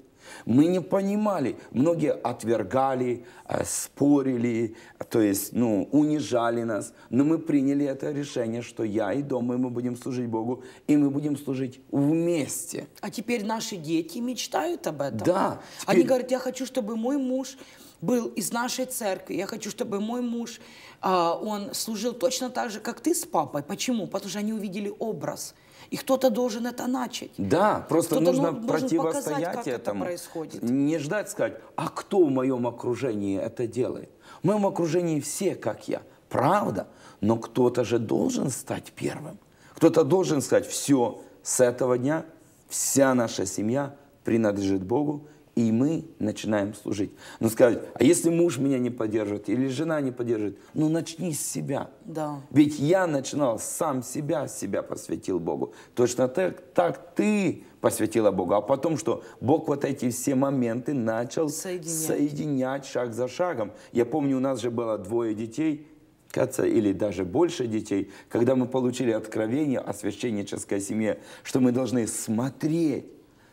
Мы не понимали. Многие отвергали, э, спорили, то есть, ну, унижали нас. Но мы приняли это решение, что я и дом, и мы будем служить Богу, и мы будем служить вместе. А теперь наши дети мечтают об этом. Да. Теперь... Они говорят, я хочу, чтобы мой муж был из нашей церкви. Я хочу, чтобы мой муж, а, он служил точно так же, как ты с папой. Почему? Потому что они увидели образ. И кто-то должен это начать. Да, просто нужно противостоять показать, этому. Это происходит. Не ждать сказать, а кто в моем окружении это делает? В моем окружении все, как я. Правда, но кто-то же должен стать первым. Кто-то должен сказать, все, с этого дня вся наша семья принадлежит Богу, и мы начинаем служить. Но сказать, а если муж меня не поддержит или жена не поддержит, ну начни с себя. Да. Ведь я начинал сам себя, себя посвятил Богу. Точно так, так ты посвятила Богу. А потом что? Бог вот эти все моменты начал соединять, соединять шаг за шагом. Я помню, у нас же было двое детей, кажется, или даже больше детей, когда мы получили откровение о священнической семье, что мы должны смотреть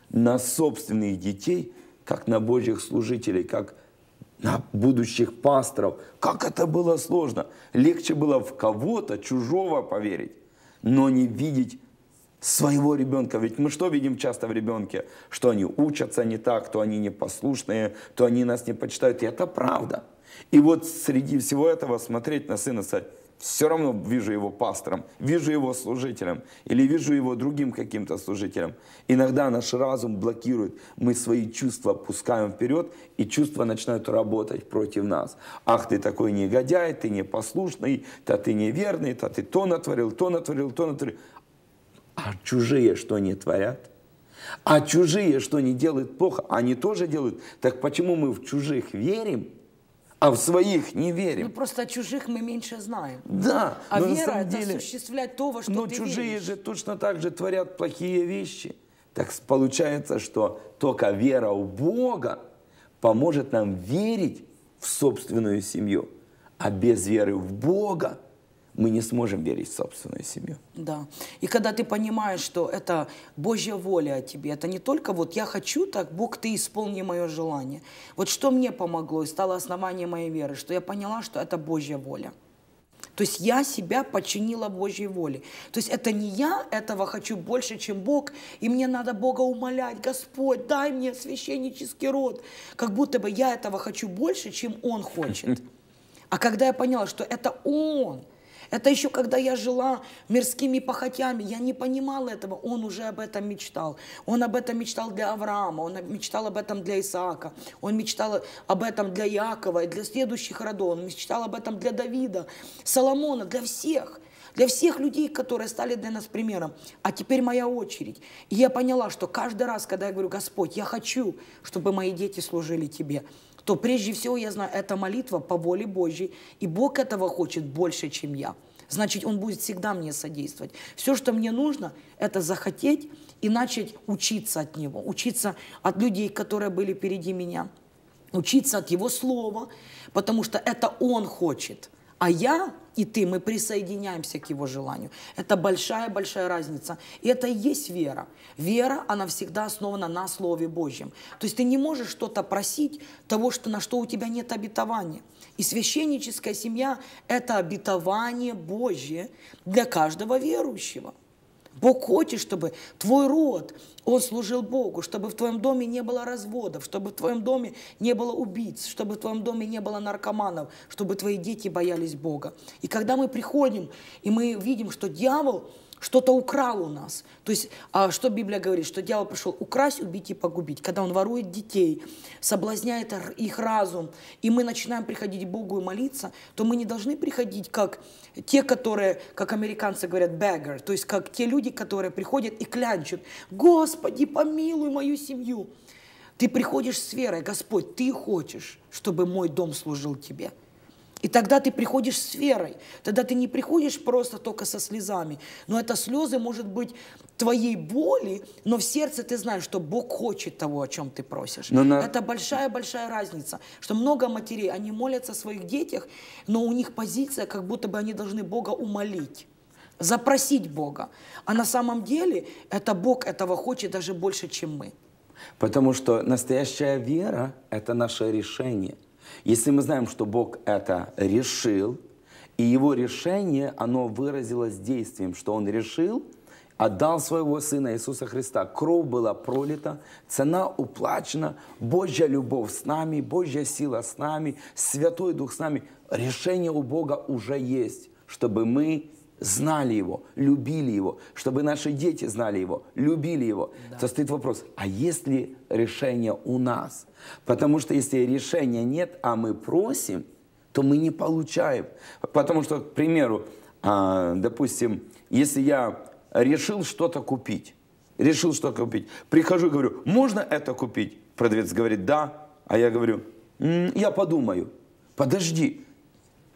на собственных детей – как на Божьих служителей, как на будущих пасторов. Как это было сложно. Легче было в кого-то чужого поверить, но не видеть своего ребенка. Ведь мы что видим часто в ребенке? Что они учатся не так, то они непослушные, то они нас не почитают. И это правда. И вот среди всего этого смотреть на сына и сказать, все равно вижу его пастором, вижу его служителем или вижу его другим каким-то служителем. Иногда наш разум блокирует, мы свои чувства пускаем вперед, и чувства начинают работать против нас. Ах, ты такой негодяй, ты непослушный, то ты неверный, то ты то натворил, то натворил, то натворил. А чужие что не творят? А чужие что не делают плохо? Они тоже делают. Так почему мы в чужих верим, а в своих не Ну, верим. просто о чужих мы меньше знаем. Да, А но вера это деле, осуществлять то, во что но ты чужие веришь. же точно так же творят плохие вещи. Так получается, что только вера в Бога поможет нам верить в собственную семью. А без веры в Бога мы не сможем верить в собственную семью. Да. И когда ты понимаешь, что это Божья воля о тебе, это не только вот я хочу так, Бог, ты исполни мое желание. Вот что мне помогло и стало основанием моей веры, что я поняла, что это Божья воля. То есть я себя подчинила Божьей воле. То есть это не я этого хочу больше, чем Бог, и мне надо Бога умолять, Господь, дай мне священнический род. Как будто бы я этого хочу больше, чем Он хочет. А когда я поняла, что это Он, это еще когда я жила мирскими похотями, я не понимала этого, он уже об этом мечтал. Он об этом мечтал для Авраама, он мечтал об этом для Исаака, он мечтал об этом для Якова и для следующих родов, он мечтал об этом для Давида, Соломона, для всех. Для всех людей, которые стали для нас примером. А теперь моя очередь. И я поняла, что каждый раз, когда я говорю, Господь, я хочу, чтобы мои дети служили Тебе, то прежде всего я знаю, это молитва по воле Божьей, и Бог этого хочет больше, чем я. Значит, Он будет всегда мне содействовать. Все, что мне нужно, это захотеть и начать учиться от Него, учиться от людей, которые были впереди меня, учиться от Его Слова, потому что это Он хочет. А я и ты, мы присоединяемся к Его желанию. Это большая-большая разница. И это и есть вера. Вера, она всегда основана на Слове Божьем. То есть ты не можешь что-то просить того, что, на что у тебя нет обетования. И священническая семья – это обетование Божье для каждого верующего. Бог хочет, чтобы твой род, он служил Богу, чтобы в твоем доме не было разводов, чтобы в твоем доме не было убийц, чтобы в твоем доме не было наркоманов, чтобы твои дети боялись Бога. И когда мы приходим, и мы видим, что дьявол что-то украл у нас. То есть, а что Библия говорит? Что дьявол пришел украсть, убить и погубить. Когда он ворует детей, соблазняет их разум, и мы начинаем приходить к Богу и молиться, то мы не должны приходить как те, которые, как американцы говорят, beggar, то есть как те люди, которые приходят и клянчат, «Господи, помилуй мою семью». Ты приходишь с верой, Господь, Ты хочешь, чтобы мой дом служил Тебе. И тогда ты приходишь с верой. Тогда ты не приходишь просто только со слезами. Но это слезы, может быть, твоей боли, но в сердце ты знаешь, что Бог хочет того, о чем ты просишь. Но на- Это большая-большая разница. Что много матерей, они молятся о своих детях, но у них позиция, как будто бы они должны Бога умолить запросить Бога. А на самом деле это Бог этого хочет даже больше, чем мы. Потому что настоящая вера – это наше решение. Если мы знаем, что Бог это решил, и Его решение, оно выразилось действием, что Он решил, отдал своего Сына Иисуса Христа. Кровь была пролита, цена уплачена, Божья любовь с нами, Божья сила с нами, Святой Дух с нами. Решение у Бога уже есть, чтобы мы знали Его, любили Его, чтобы наши дети знали Его, любили Его, то стоит вопрос, а есть ли решение у нас? Потому что если решения нет, а мы просим, то мы не получаем. Потому что, к примеру, а, допустим, если я решил что-то купить, решил что-то купить, прихожу и говорю, можно это купить? Продавец говорит, да. А я говорю, «М, я подумаю. Подожди,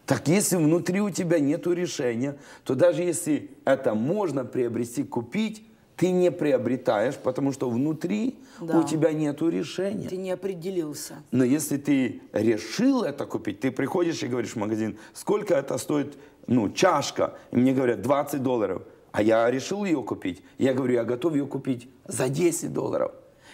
так если внутри у тебя нет решения, то даже если это можно приобрести, купить, ты не приобретаешь, потому что внутри Да. у тебя нет решения. Ты не определился. Но если ты решил это купить, ты приходишь и говоришь в магазин, сколько это стоит, ну, чашка, и мне говорят 20 долларов, а я решил ее купить. Я говорю, я готов ее купить за 10 долларов.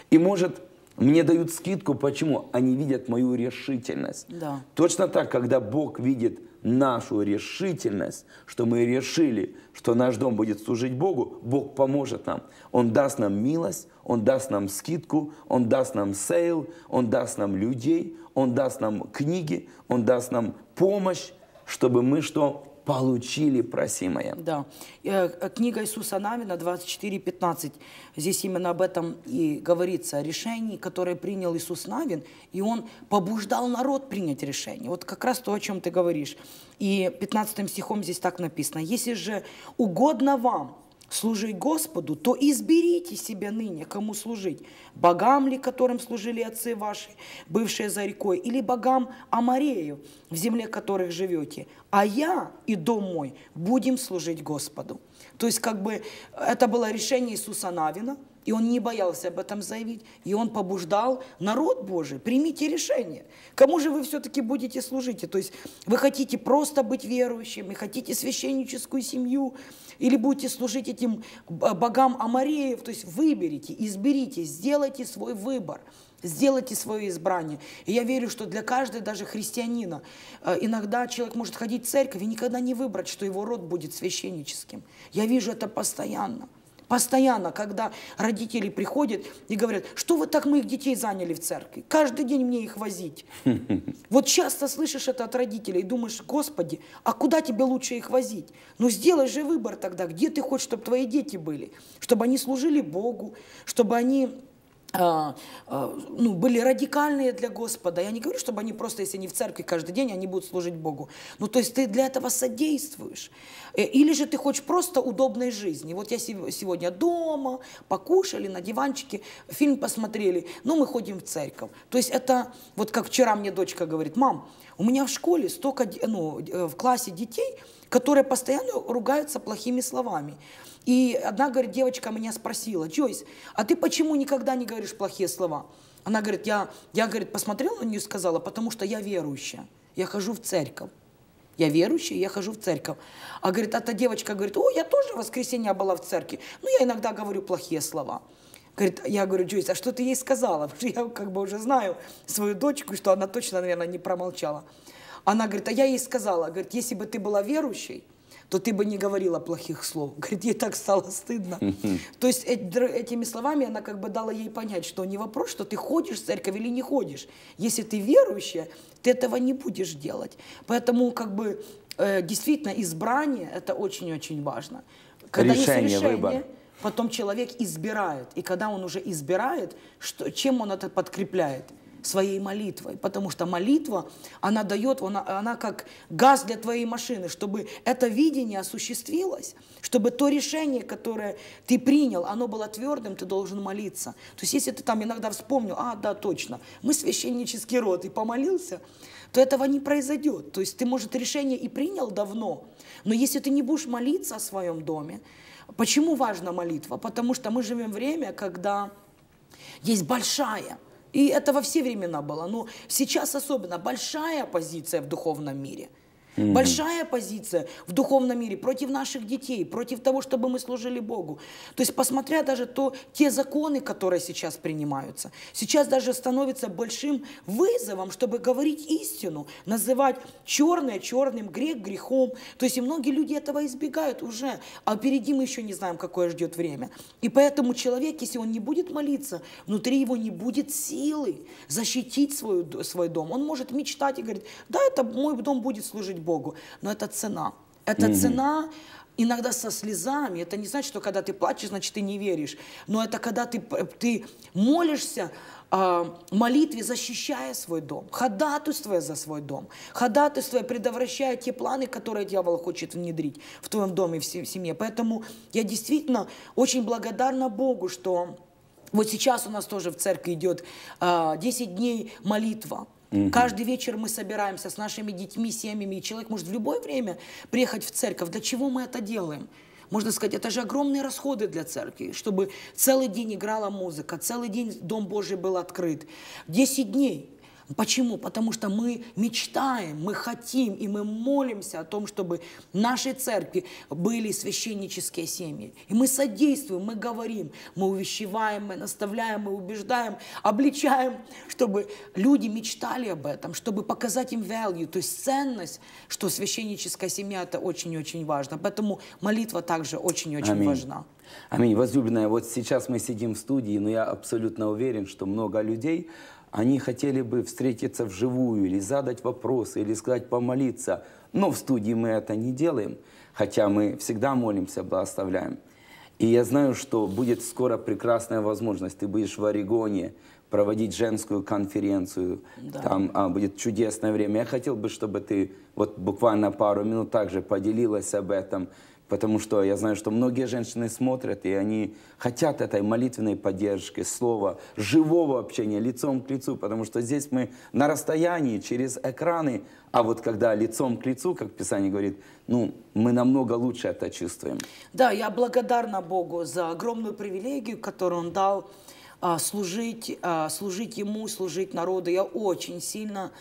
И может мне дают скидку, почему? Они видят мою решительность. Да. Точно так, когда Бог видит нашу решительность, что мы решили, что наш дом будет служить Богу, Бог поможет нам. Он даст нам милость, Он даст нам скидку, Он даст нам sale, Он даст нам людей, Он даст нам книги, Он даст нам помощь, чтобы мы что? Получили просимое. Да. Э, э, Книга Иисуса Навина 24.15. Здесь именно об этом и говорится, о решении, которое принял Иисус Навин, и он побуждал народ принять решение. Вот как раз то, о чем ты говоришь. И 15 стихом здесь так написано. «Если же угодно вам, служить Господу, то изберите себе ныне, кому служить. Богам ли, которым служили отцы ваши, бывшие за рекой, или богам Амарею, в земле которых живете. А я и дом мой будем служить Господу. То есть как бы это было решение Иисуса Навина – и он не боялся об этом заявить. И он побуждал народ Божий, примите решение. Кому же вы все-таки будете служить? То есть вы хотите просто быть верующими, хотите священническую семью, или будете служить этим богам Амареев. То есть выберите, изберите, сделайте свой выбор. Сделайте свое избрание. И я верю, что для каждого, даже христианина, э, иногда человек может ходить в церковь и никогда не выбрать, что его род будет священническим. Я вижу это постоянно. Постоянно, когда родители приходят и говорят, что вы так моих детей заняли в церкви? Каждый день мне их возить. Вот часто слышишь это от родителей и думаешь, Господи, а куда тебе лучше их возить? Ну сделай же выбор тогда, где ты хочешь, чтобы твои дети были? Чтобы они служили Богу, чтобы они ну, были радикальные для Господа. Я не говорю, чтобы они просто, если они в церкви каждый день, они будут служить Богу. Ну, то есть ты для этого содействуешь. Э, или же ты хочешь просто удобной жизни. Вот я сегодня дома, покушали на диванчике, фильм посмотрели, ну, мы ходим в церковь. То есть это, вот как вчера мне дочка говорит, мам, у меня в школе столько, ну, э, в классе детей, которые постоянно ругаются плохими словами. И одна, говорит, девочка меня спросила, Джойс, а ты почему никогда не говоришь плохие слова? Она говорит, я, я говорит, посмотрела на нее и сказала, потому что я верующая, я хожу в церковь. Я верующая, я хожу в церковь. А говорит, эта девочка говорит, о, я тоже в воскресенье была в церкви. Ну, я иногда говорю плохие слова. Говорит, я говорю, Джойс, а что ты ей сказала? Потому что я как бы уже знаю свою дочку, что она точно, наверное, не промолчала. Она говорит, а я ей сказала, говорит, если бы ты была верующей, то ты бы не говорила плохих слов. Говорит, ей так стало стыдно. То есть этими словами она как бы дала ей понять, что не вопрос, что ты ходишь в церковь или не ходишь. Если ты верующая, ты этого не будешь делать. Поэтому как бы э, действительно избрание это очень-очень важно. Когда решение, есть решение, выбор. потом человек избирает. И когда он уже избирает, что, чем он это подкрепляет? Своей молитвой, потому что молитва, она дает, она, она как газ для твоей машины, чтобы это видение осуществилось, чтобы то решение, которое ты принял, оно было твердым, ты должен молиться. То есть если ты там иногда вспомнил, а, да, точно, мы священнический род, и помолился, то этого не произойдет. То есть ты, может, решение и принял давно, но если ты не будешь молиться о своем доме, почему важна молитва? Потому что мы живем время, когда есть большая и это во все времена было. Но сейчас особенно большая позиция в духовном мире – Mm-hmm. Большая позиция в духовном мире против наших детей, против того, чтобы мы служили Богу. То есть, посмотря даже то, те законы, которые сейчас принимаются, сейчас даже становится большим вызовом, чтобы говорить истину, называть черное черным, грех грехом. То есть, и многие люди этого избегают уже, а впереди мы еще не знаем, какое ждет время. И поэтому человек, если он не будет молиться, внутри его не будет силы защитить свой, свой дом. Он может мечтать и говорить, да, это мой дом будет служить Богу. Но это цена. Это mm-hmm. цена иногда со слезами. Это не значит, что когда ты плачешь, значит, ты не веришь. Но это когда ты, ты молишься, э, молитве, защищая свой дом, ходатайствуя за свой дом, ходатайствуя, предотвращая те планы, которые дьявол хочет внедрить в твоем доме, в семье. Поэтому я действительно очень благодарна Богу, что вот сейчас у нас тоже в церкви идет э, 10 дней молитва. Угу. Каждый вечер мы собираемся с нашими детьми, семьями, и человек может в любое время приехать в церковь. Для чего мы это делаем? Можно сказать, это же огромные расходы для церкви, чтобы целый день играла музыка, целый день Дом Божий был открыт. Десять дней. Почему? Потому что мы мечтаем, мы хотим и мы молимся о том, чтобы в нашей церкви были священнические семьи. И мы содействуем, мы говорим, мы увещеваем, мы наставляем, мы убеждаем, обличаем, чтобы люди мечтали об этом, чтобы показать им value, то есть ценность, что священническая семья это очень-очень важно. Поэтому молитва также очень-очень важна. Аминь. Возлюбленная, вот сейчас мы сидим в студии, но я абсолютно уверен, что много людей они хотели бы встретиться вживую или задать вопросы, или сказать помолиться. Но в студии мы это не делаем, хотя мы всегда молимся, благословляем. И я знаю, что будет скоро прекрасная возможность. Ты будешь в Орегоне проводить женскую конференцию. Да. Там а, будет чудесное время. Я хотел бы, чтобы ты вот буквально пару минут также поделилась об этом, Потому что я знаю, что многие женщины смотрят, и они хотят этой молитвенной поддержки, слова, живого общения, лицом к лицу. Потому что здесь мы на расстоянии, через экраны. А вот когда лицом к лицу, как Писание говорит, ну, мы намного лучше это чувствуем. Да, я благодарна Богу за огромную привилегию, которую Он дал а, служить, а, служить Ему, служить народу. Я очень сильно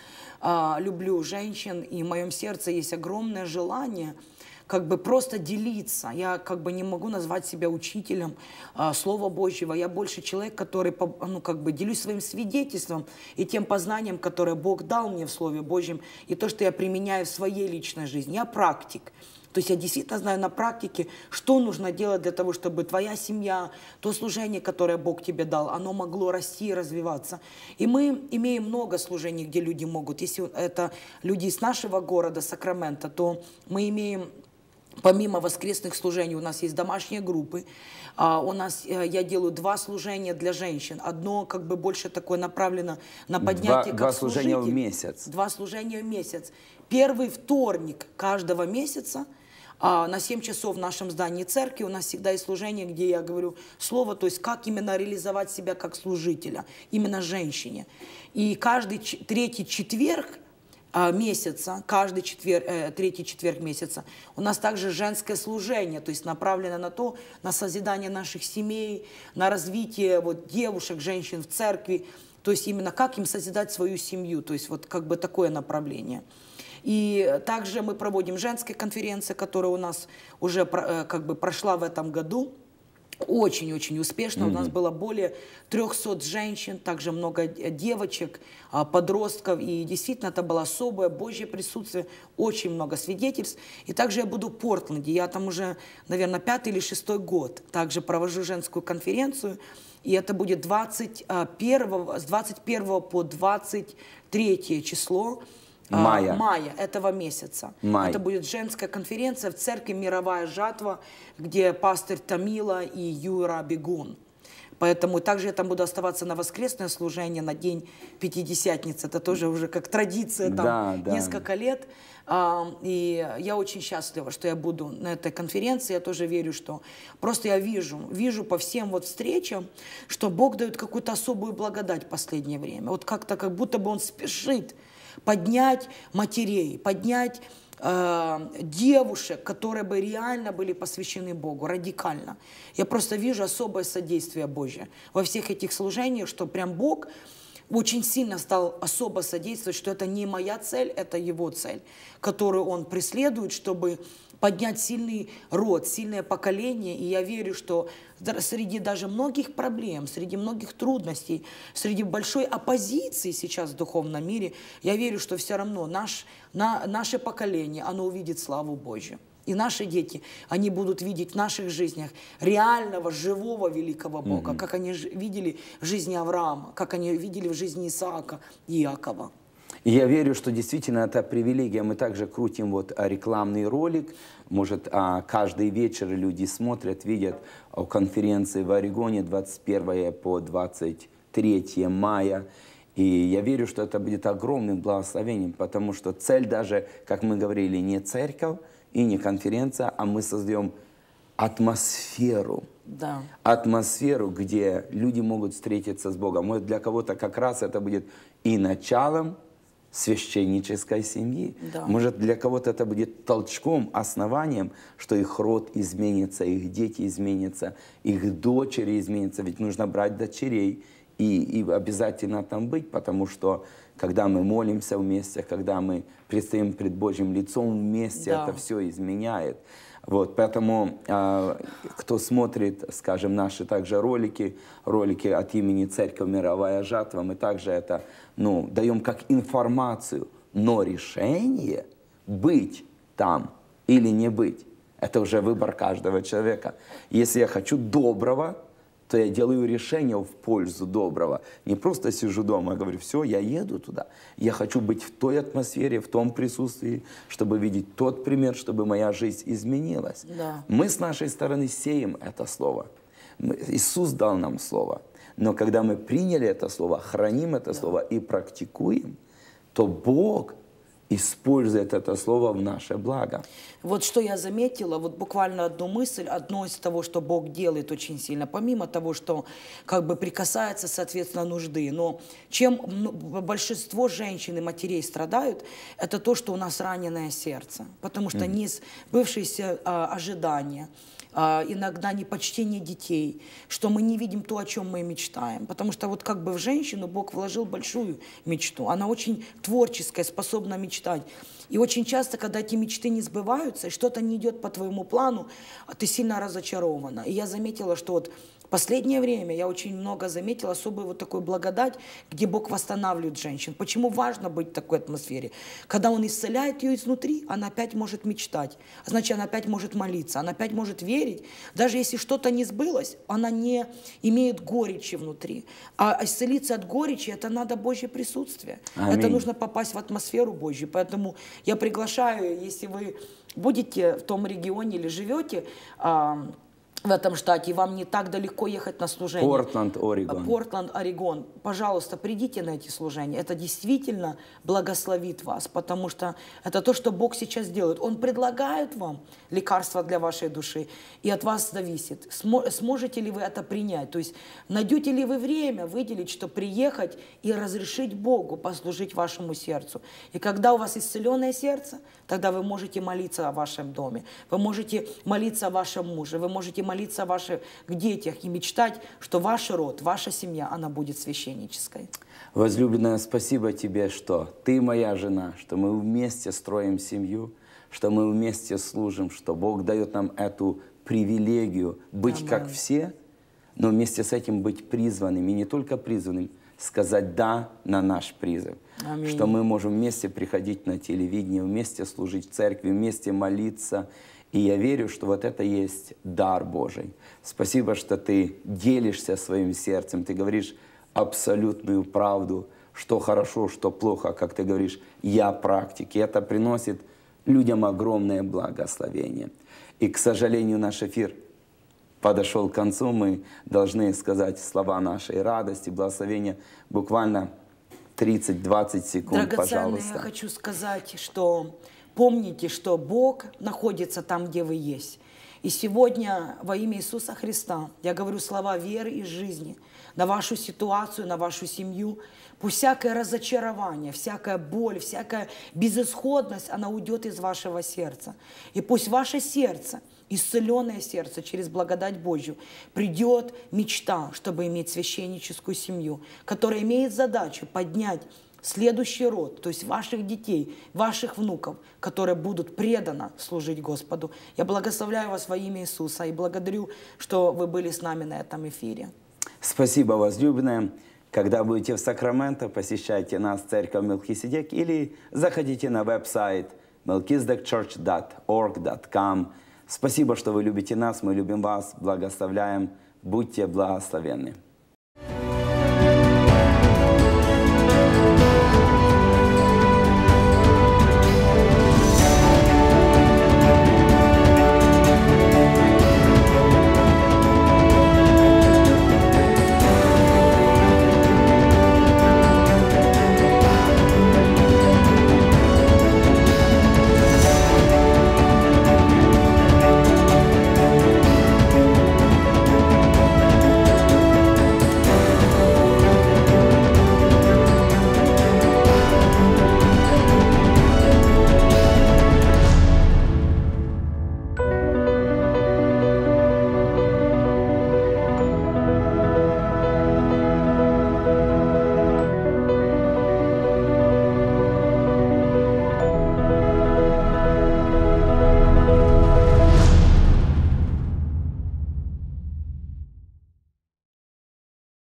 а, люблю женщин, и в моем сердце есть огромное желание – как бы просто делиться. Я как бы не могу назвать себя учителем а, Слова Божьего. Я больше человек, который ну, как бы делюсь своим свидетельством и тем познанием, которое Бог дал мне в Слове Божьем, и то, что я применяю в своей личной жизни. Я практик. То есть я действительно знаю на практике, что нужно делать для того, чтобы твоя семья, то служение, которое Бог тебе дал, оно могло расти и развиваться. И мы имеем много служений, где люди могут. Если это люди из нашего города, Сакрамента, то мы имеем Помимо воскресных служений у нас есть домашние группы. А, у нас э, я делаю два служения для женщин. Одно как бы больше такое направлено на поднятие два, как два служения в месяц. Два служения в месяц. Первый вторник каждого месяца а, на 7 часов в нашем здании церкви у нас всегда есть служение, где я говорю слово, то есть как именно реализовать себя как служителя, именно женщине. И каждый третий четверг месяца, каждый четверг, э, третий четверг месяца. У нас также женское служение, то есть направлено на то, на созидание наших семей, на развитие вот, девушек, женщин в церкви, то есть именно как им созидать свою семью, то есть вот как бы такое направление. И также мы проводим женские конференции, которая у нас уже э, как бы прошла в этом году очень-очень успешно. Mm-hmm. У нас было более 300 женщин, также много девочек, а, подростков. И действительно, это было особое Божье присутствие, очень много свидетельств. И также я буду в Портленде. Я там уже, наверное, пятый или шестой год. Также провожу женскую конференцию. И это будет 21, с 21 по 23 число. А, мая. мая этого месяца. Май. Это будет женская конференция в церкви «Мировая жатва», где пастор Тамила и Юра Бегун. Поэтому также я там буду оставаться на воскресное служение, на день Пятидесятницы. Это тоже уже как традиция там да, да. несколько лет. А, и я очень счастлива, что я буду на этой конференции. Я тоже верю, что просто я вижу, вижу по всем вот встречам, что Бог дает какую-то особую благодать в последнее время. Вот как-то как будто бы Он спешит поднять матерей, поднять э, девушек, которые бы реально были посвящены Богу, радикально. Я просто вижу особое содействие Божье во всех этих служениях, что прям Бог очень сильно стал особо содействовать, что это не моя цель, это его цель, которую он преследует, чтобы поднять сильный род, сильное поколение. И я верю, что среди даже многих проблем, среди многих трудностей, среди большой оппозиции сейчас в духовном мире, я верю, что все равно наш, на, наше поколение, оно увидит славу Божью. И наши дети, они будут видеть в наших жизнях реального, живого великого Бога, mm-hmm. как они видели в жизни Авраама, как они видели в жизни Исаака и Иакова. И я верю, что действительно это привилегия. Мы также крутим вот а, рекламный ролик. Может, а, каждый вечер люди смотрят, видят о конференции в Орегоне 21 по 23 мая. И я верю, что это будет огромным благословением, потому что цель даже, как мы говорили, не церковь и не конференция, а мы создаем атмосферу. Да. Атмосферу, где люди могут встретиться с Богом. Может, для кого-то как раз это будет и началом священнической семьи. Да. Может, для кого-то это будет толчком, основанием, что их род изменится, их дети изменятся, их дочери изменятся. Ведь нужно брать дочерей и, и обязательно там быть, потому что когда мы молимся вместе, когда мы предстоим пред Божьим лицом вместе, да. это все изменяет. Вот, поэтому э, кто смотрит, скажем, наши также ролики, ролики от имени Церковь Мировая Жатва, мы также это ну, даем как информацию, но решение быть там или не быть, это уже выбор каждого человека. Если я хочу доброго, то я делаю решение в пользу доброго. Не просто сижу дома, а говорю, все, я еду туда. Я хочу быть в той атмосфере, в том присутствии, чтобы видеть тот пример, чтобы моя жизнь изменилась. Да. Мы с нашей стороны сеем это слово. Иисус дал нам слово. Но когда мы приняли это слово, храним это да. слово и практикуем, то Бог использует это слово в наше благо. Вот что я заметила, вот буквально одну мысль, одно из того, что Бог делает очень сильно, помимо того, что как бы прикасается, соответственно, нужды. Но чем большинство женщин и матерей страдают, это то, что у нас раненое сердце. Потому что mm-hmm. не сбывшиеся а, ожидания, иногда непочтение детей, что мы не видим то, о чем мы мечтаем. Потому что вот как бы в женщину Бог вложил большую мечту. Она очень творческая, способна мечтать. И очень часто, когда эти мечты не сбываются, и что-то не идет по твоему плану, ты сильно разочарована. И я заметила, что вот последнее время я очень много заметила особую вот такую благодать, где Бог восстанавливает женщин. Почему важно быть в такой атмосфере? Когда Он исцеляет ее изнутри, она опять может мечтать. Значит, она опять может молиться, она опять может верить. Даже если что-то не сбылось, она не имеет горечи внутри. А исцелиться от горечи, это надо Божье присутствие. Аминь. Это нужно попасть в атмосферу Божью. Поэтому я приглашаю, если вы будете в том регионе или живете, в этом штате, вам не так далеко ехать на служение. Портленд, Орегон. Портленд, Орегон. Пожалуйста, придите на эти служения. Это действительно благословит вас, потому что это то, что Бог сейчас делает. Он предлагает вам лекарства для вашей души, и от вас зависит, сможете ли вы это принять. То есть найдете ли вы время выделить, чтобы приехать и разрешить Богу послужить вашему сердцу. И когда у вас исцеленное сердце, тогда вы можете молиться о вашем доме, вы можете молиться о вашем муже, вы можете молиться о ваших детях и мечтать, что ваш род, ваша семья, она будет священнической. Возлюбленная, спасибо тебе, что ты моя жена, что мы вместе строим семью, что мы вместе служим, что Бог дает нам эту привилегию быть Аминь. как все, но вместе с этим быть призванным, и не только призванным, сказать «да» на наш призыв. Аминь. Что мы можем вместе приходить на телевидение, вместе служить в церкви, вместе молиться, и я верю, что вот это есть дар Божий. Спасибо, что ты делишься своим сердцем, ты говоришь абсолютную правду, что хорошо, что плохо, как ты говоришь, я практик. И это приносит людям огромное благословение. И, к сожалению, наш эфир подошел к концу. Мы должны сказать слова нашей радости, благословения буквально 30-20 секунд, пожалуйста. я хочу сказать, что Помните, что Бог находится там, где вы есть. И сегодня во имя Иисуса Христа я говорю слова веры и жизни на вашу ситуацию, на вашу семью. Пусть всякое разочарование, всякая боль, всякая безысходность, она уйдет из вашего сердца. И пусть ваше сердце, исцеленное сердце через благодать Божью, придет мечта, чтобы иметь священническую семью, которая имеет задачу поднять следующий род, то есть ваших детей, ваших внуков, которые будут преданно служить Господу. Я благословляю вас во имя Иисуса и благодарю, что вы были с нами на этом эфире. Спасибо, возлюбленные. Когда будете в Сакраменто, посещайте нас, церковь Мелхиседек, или заходите на веб-сайт melchizedekchurch.org.com. Спасибо, что вы любите нас, мы любим вас, благословляем. Будьте благословенны.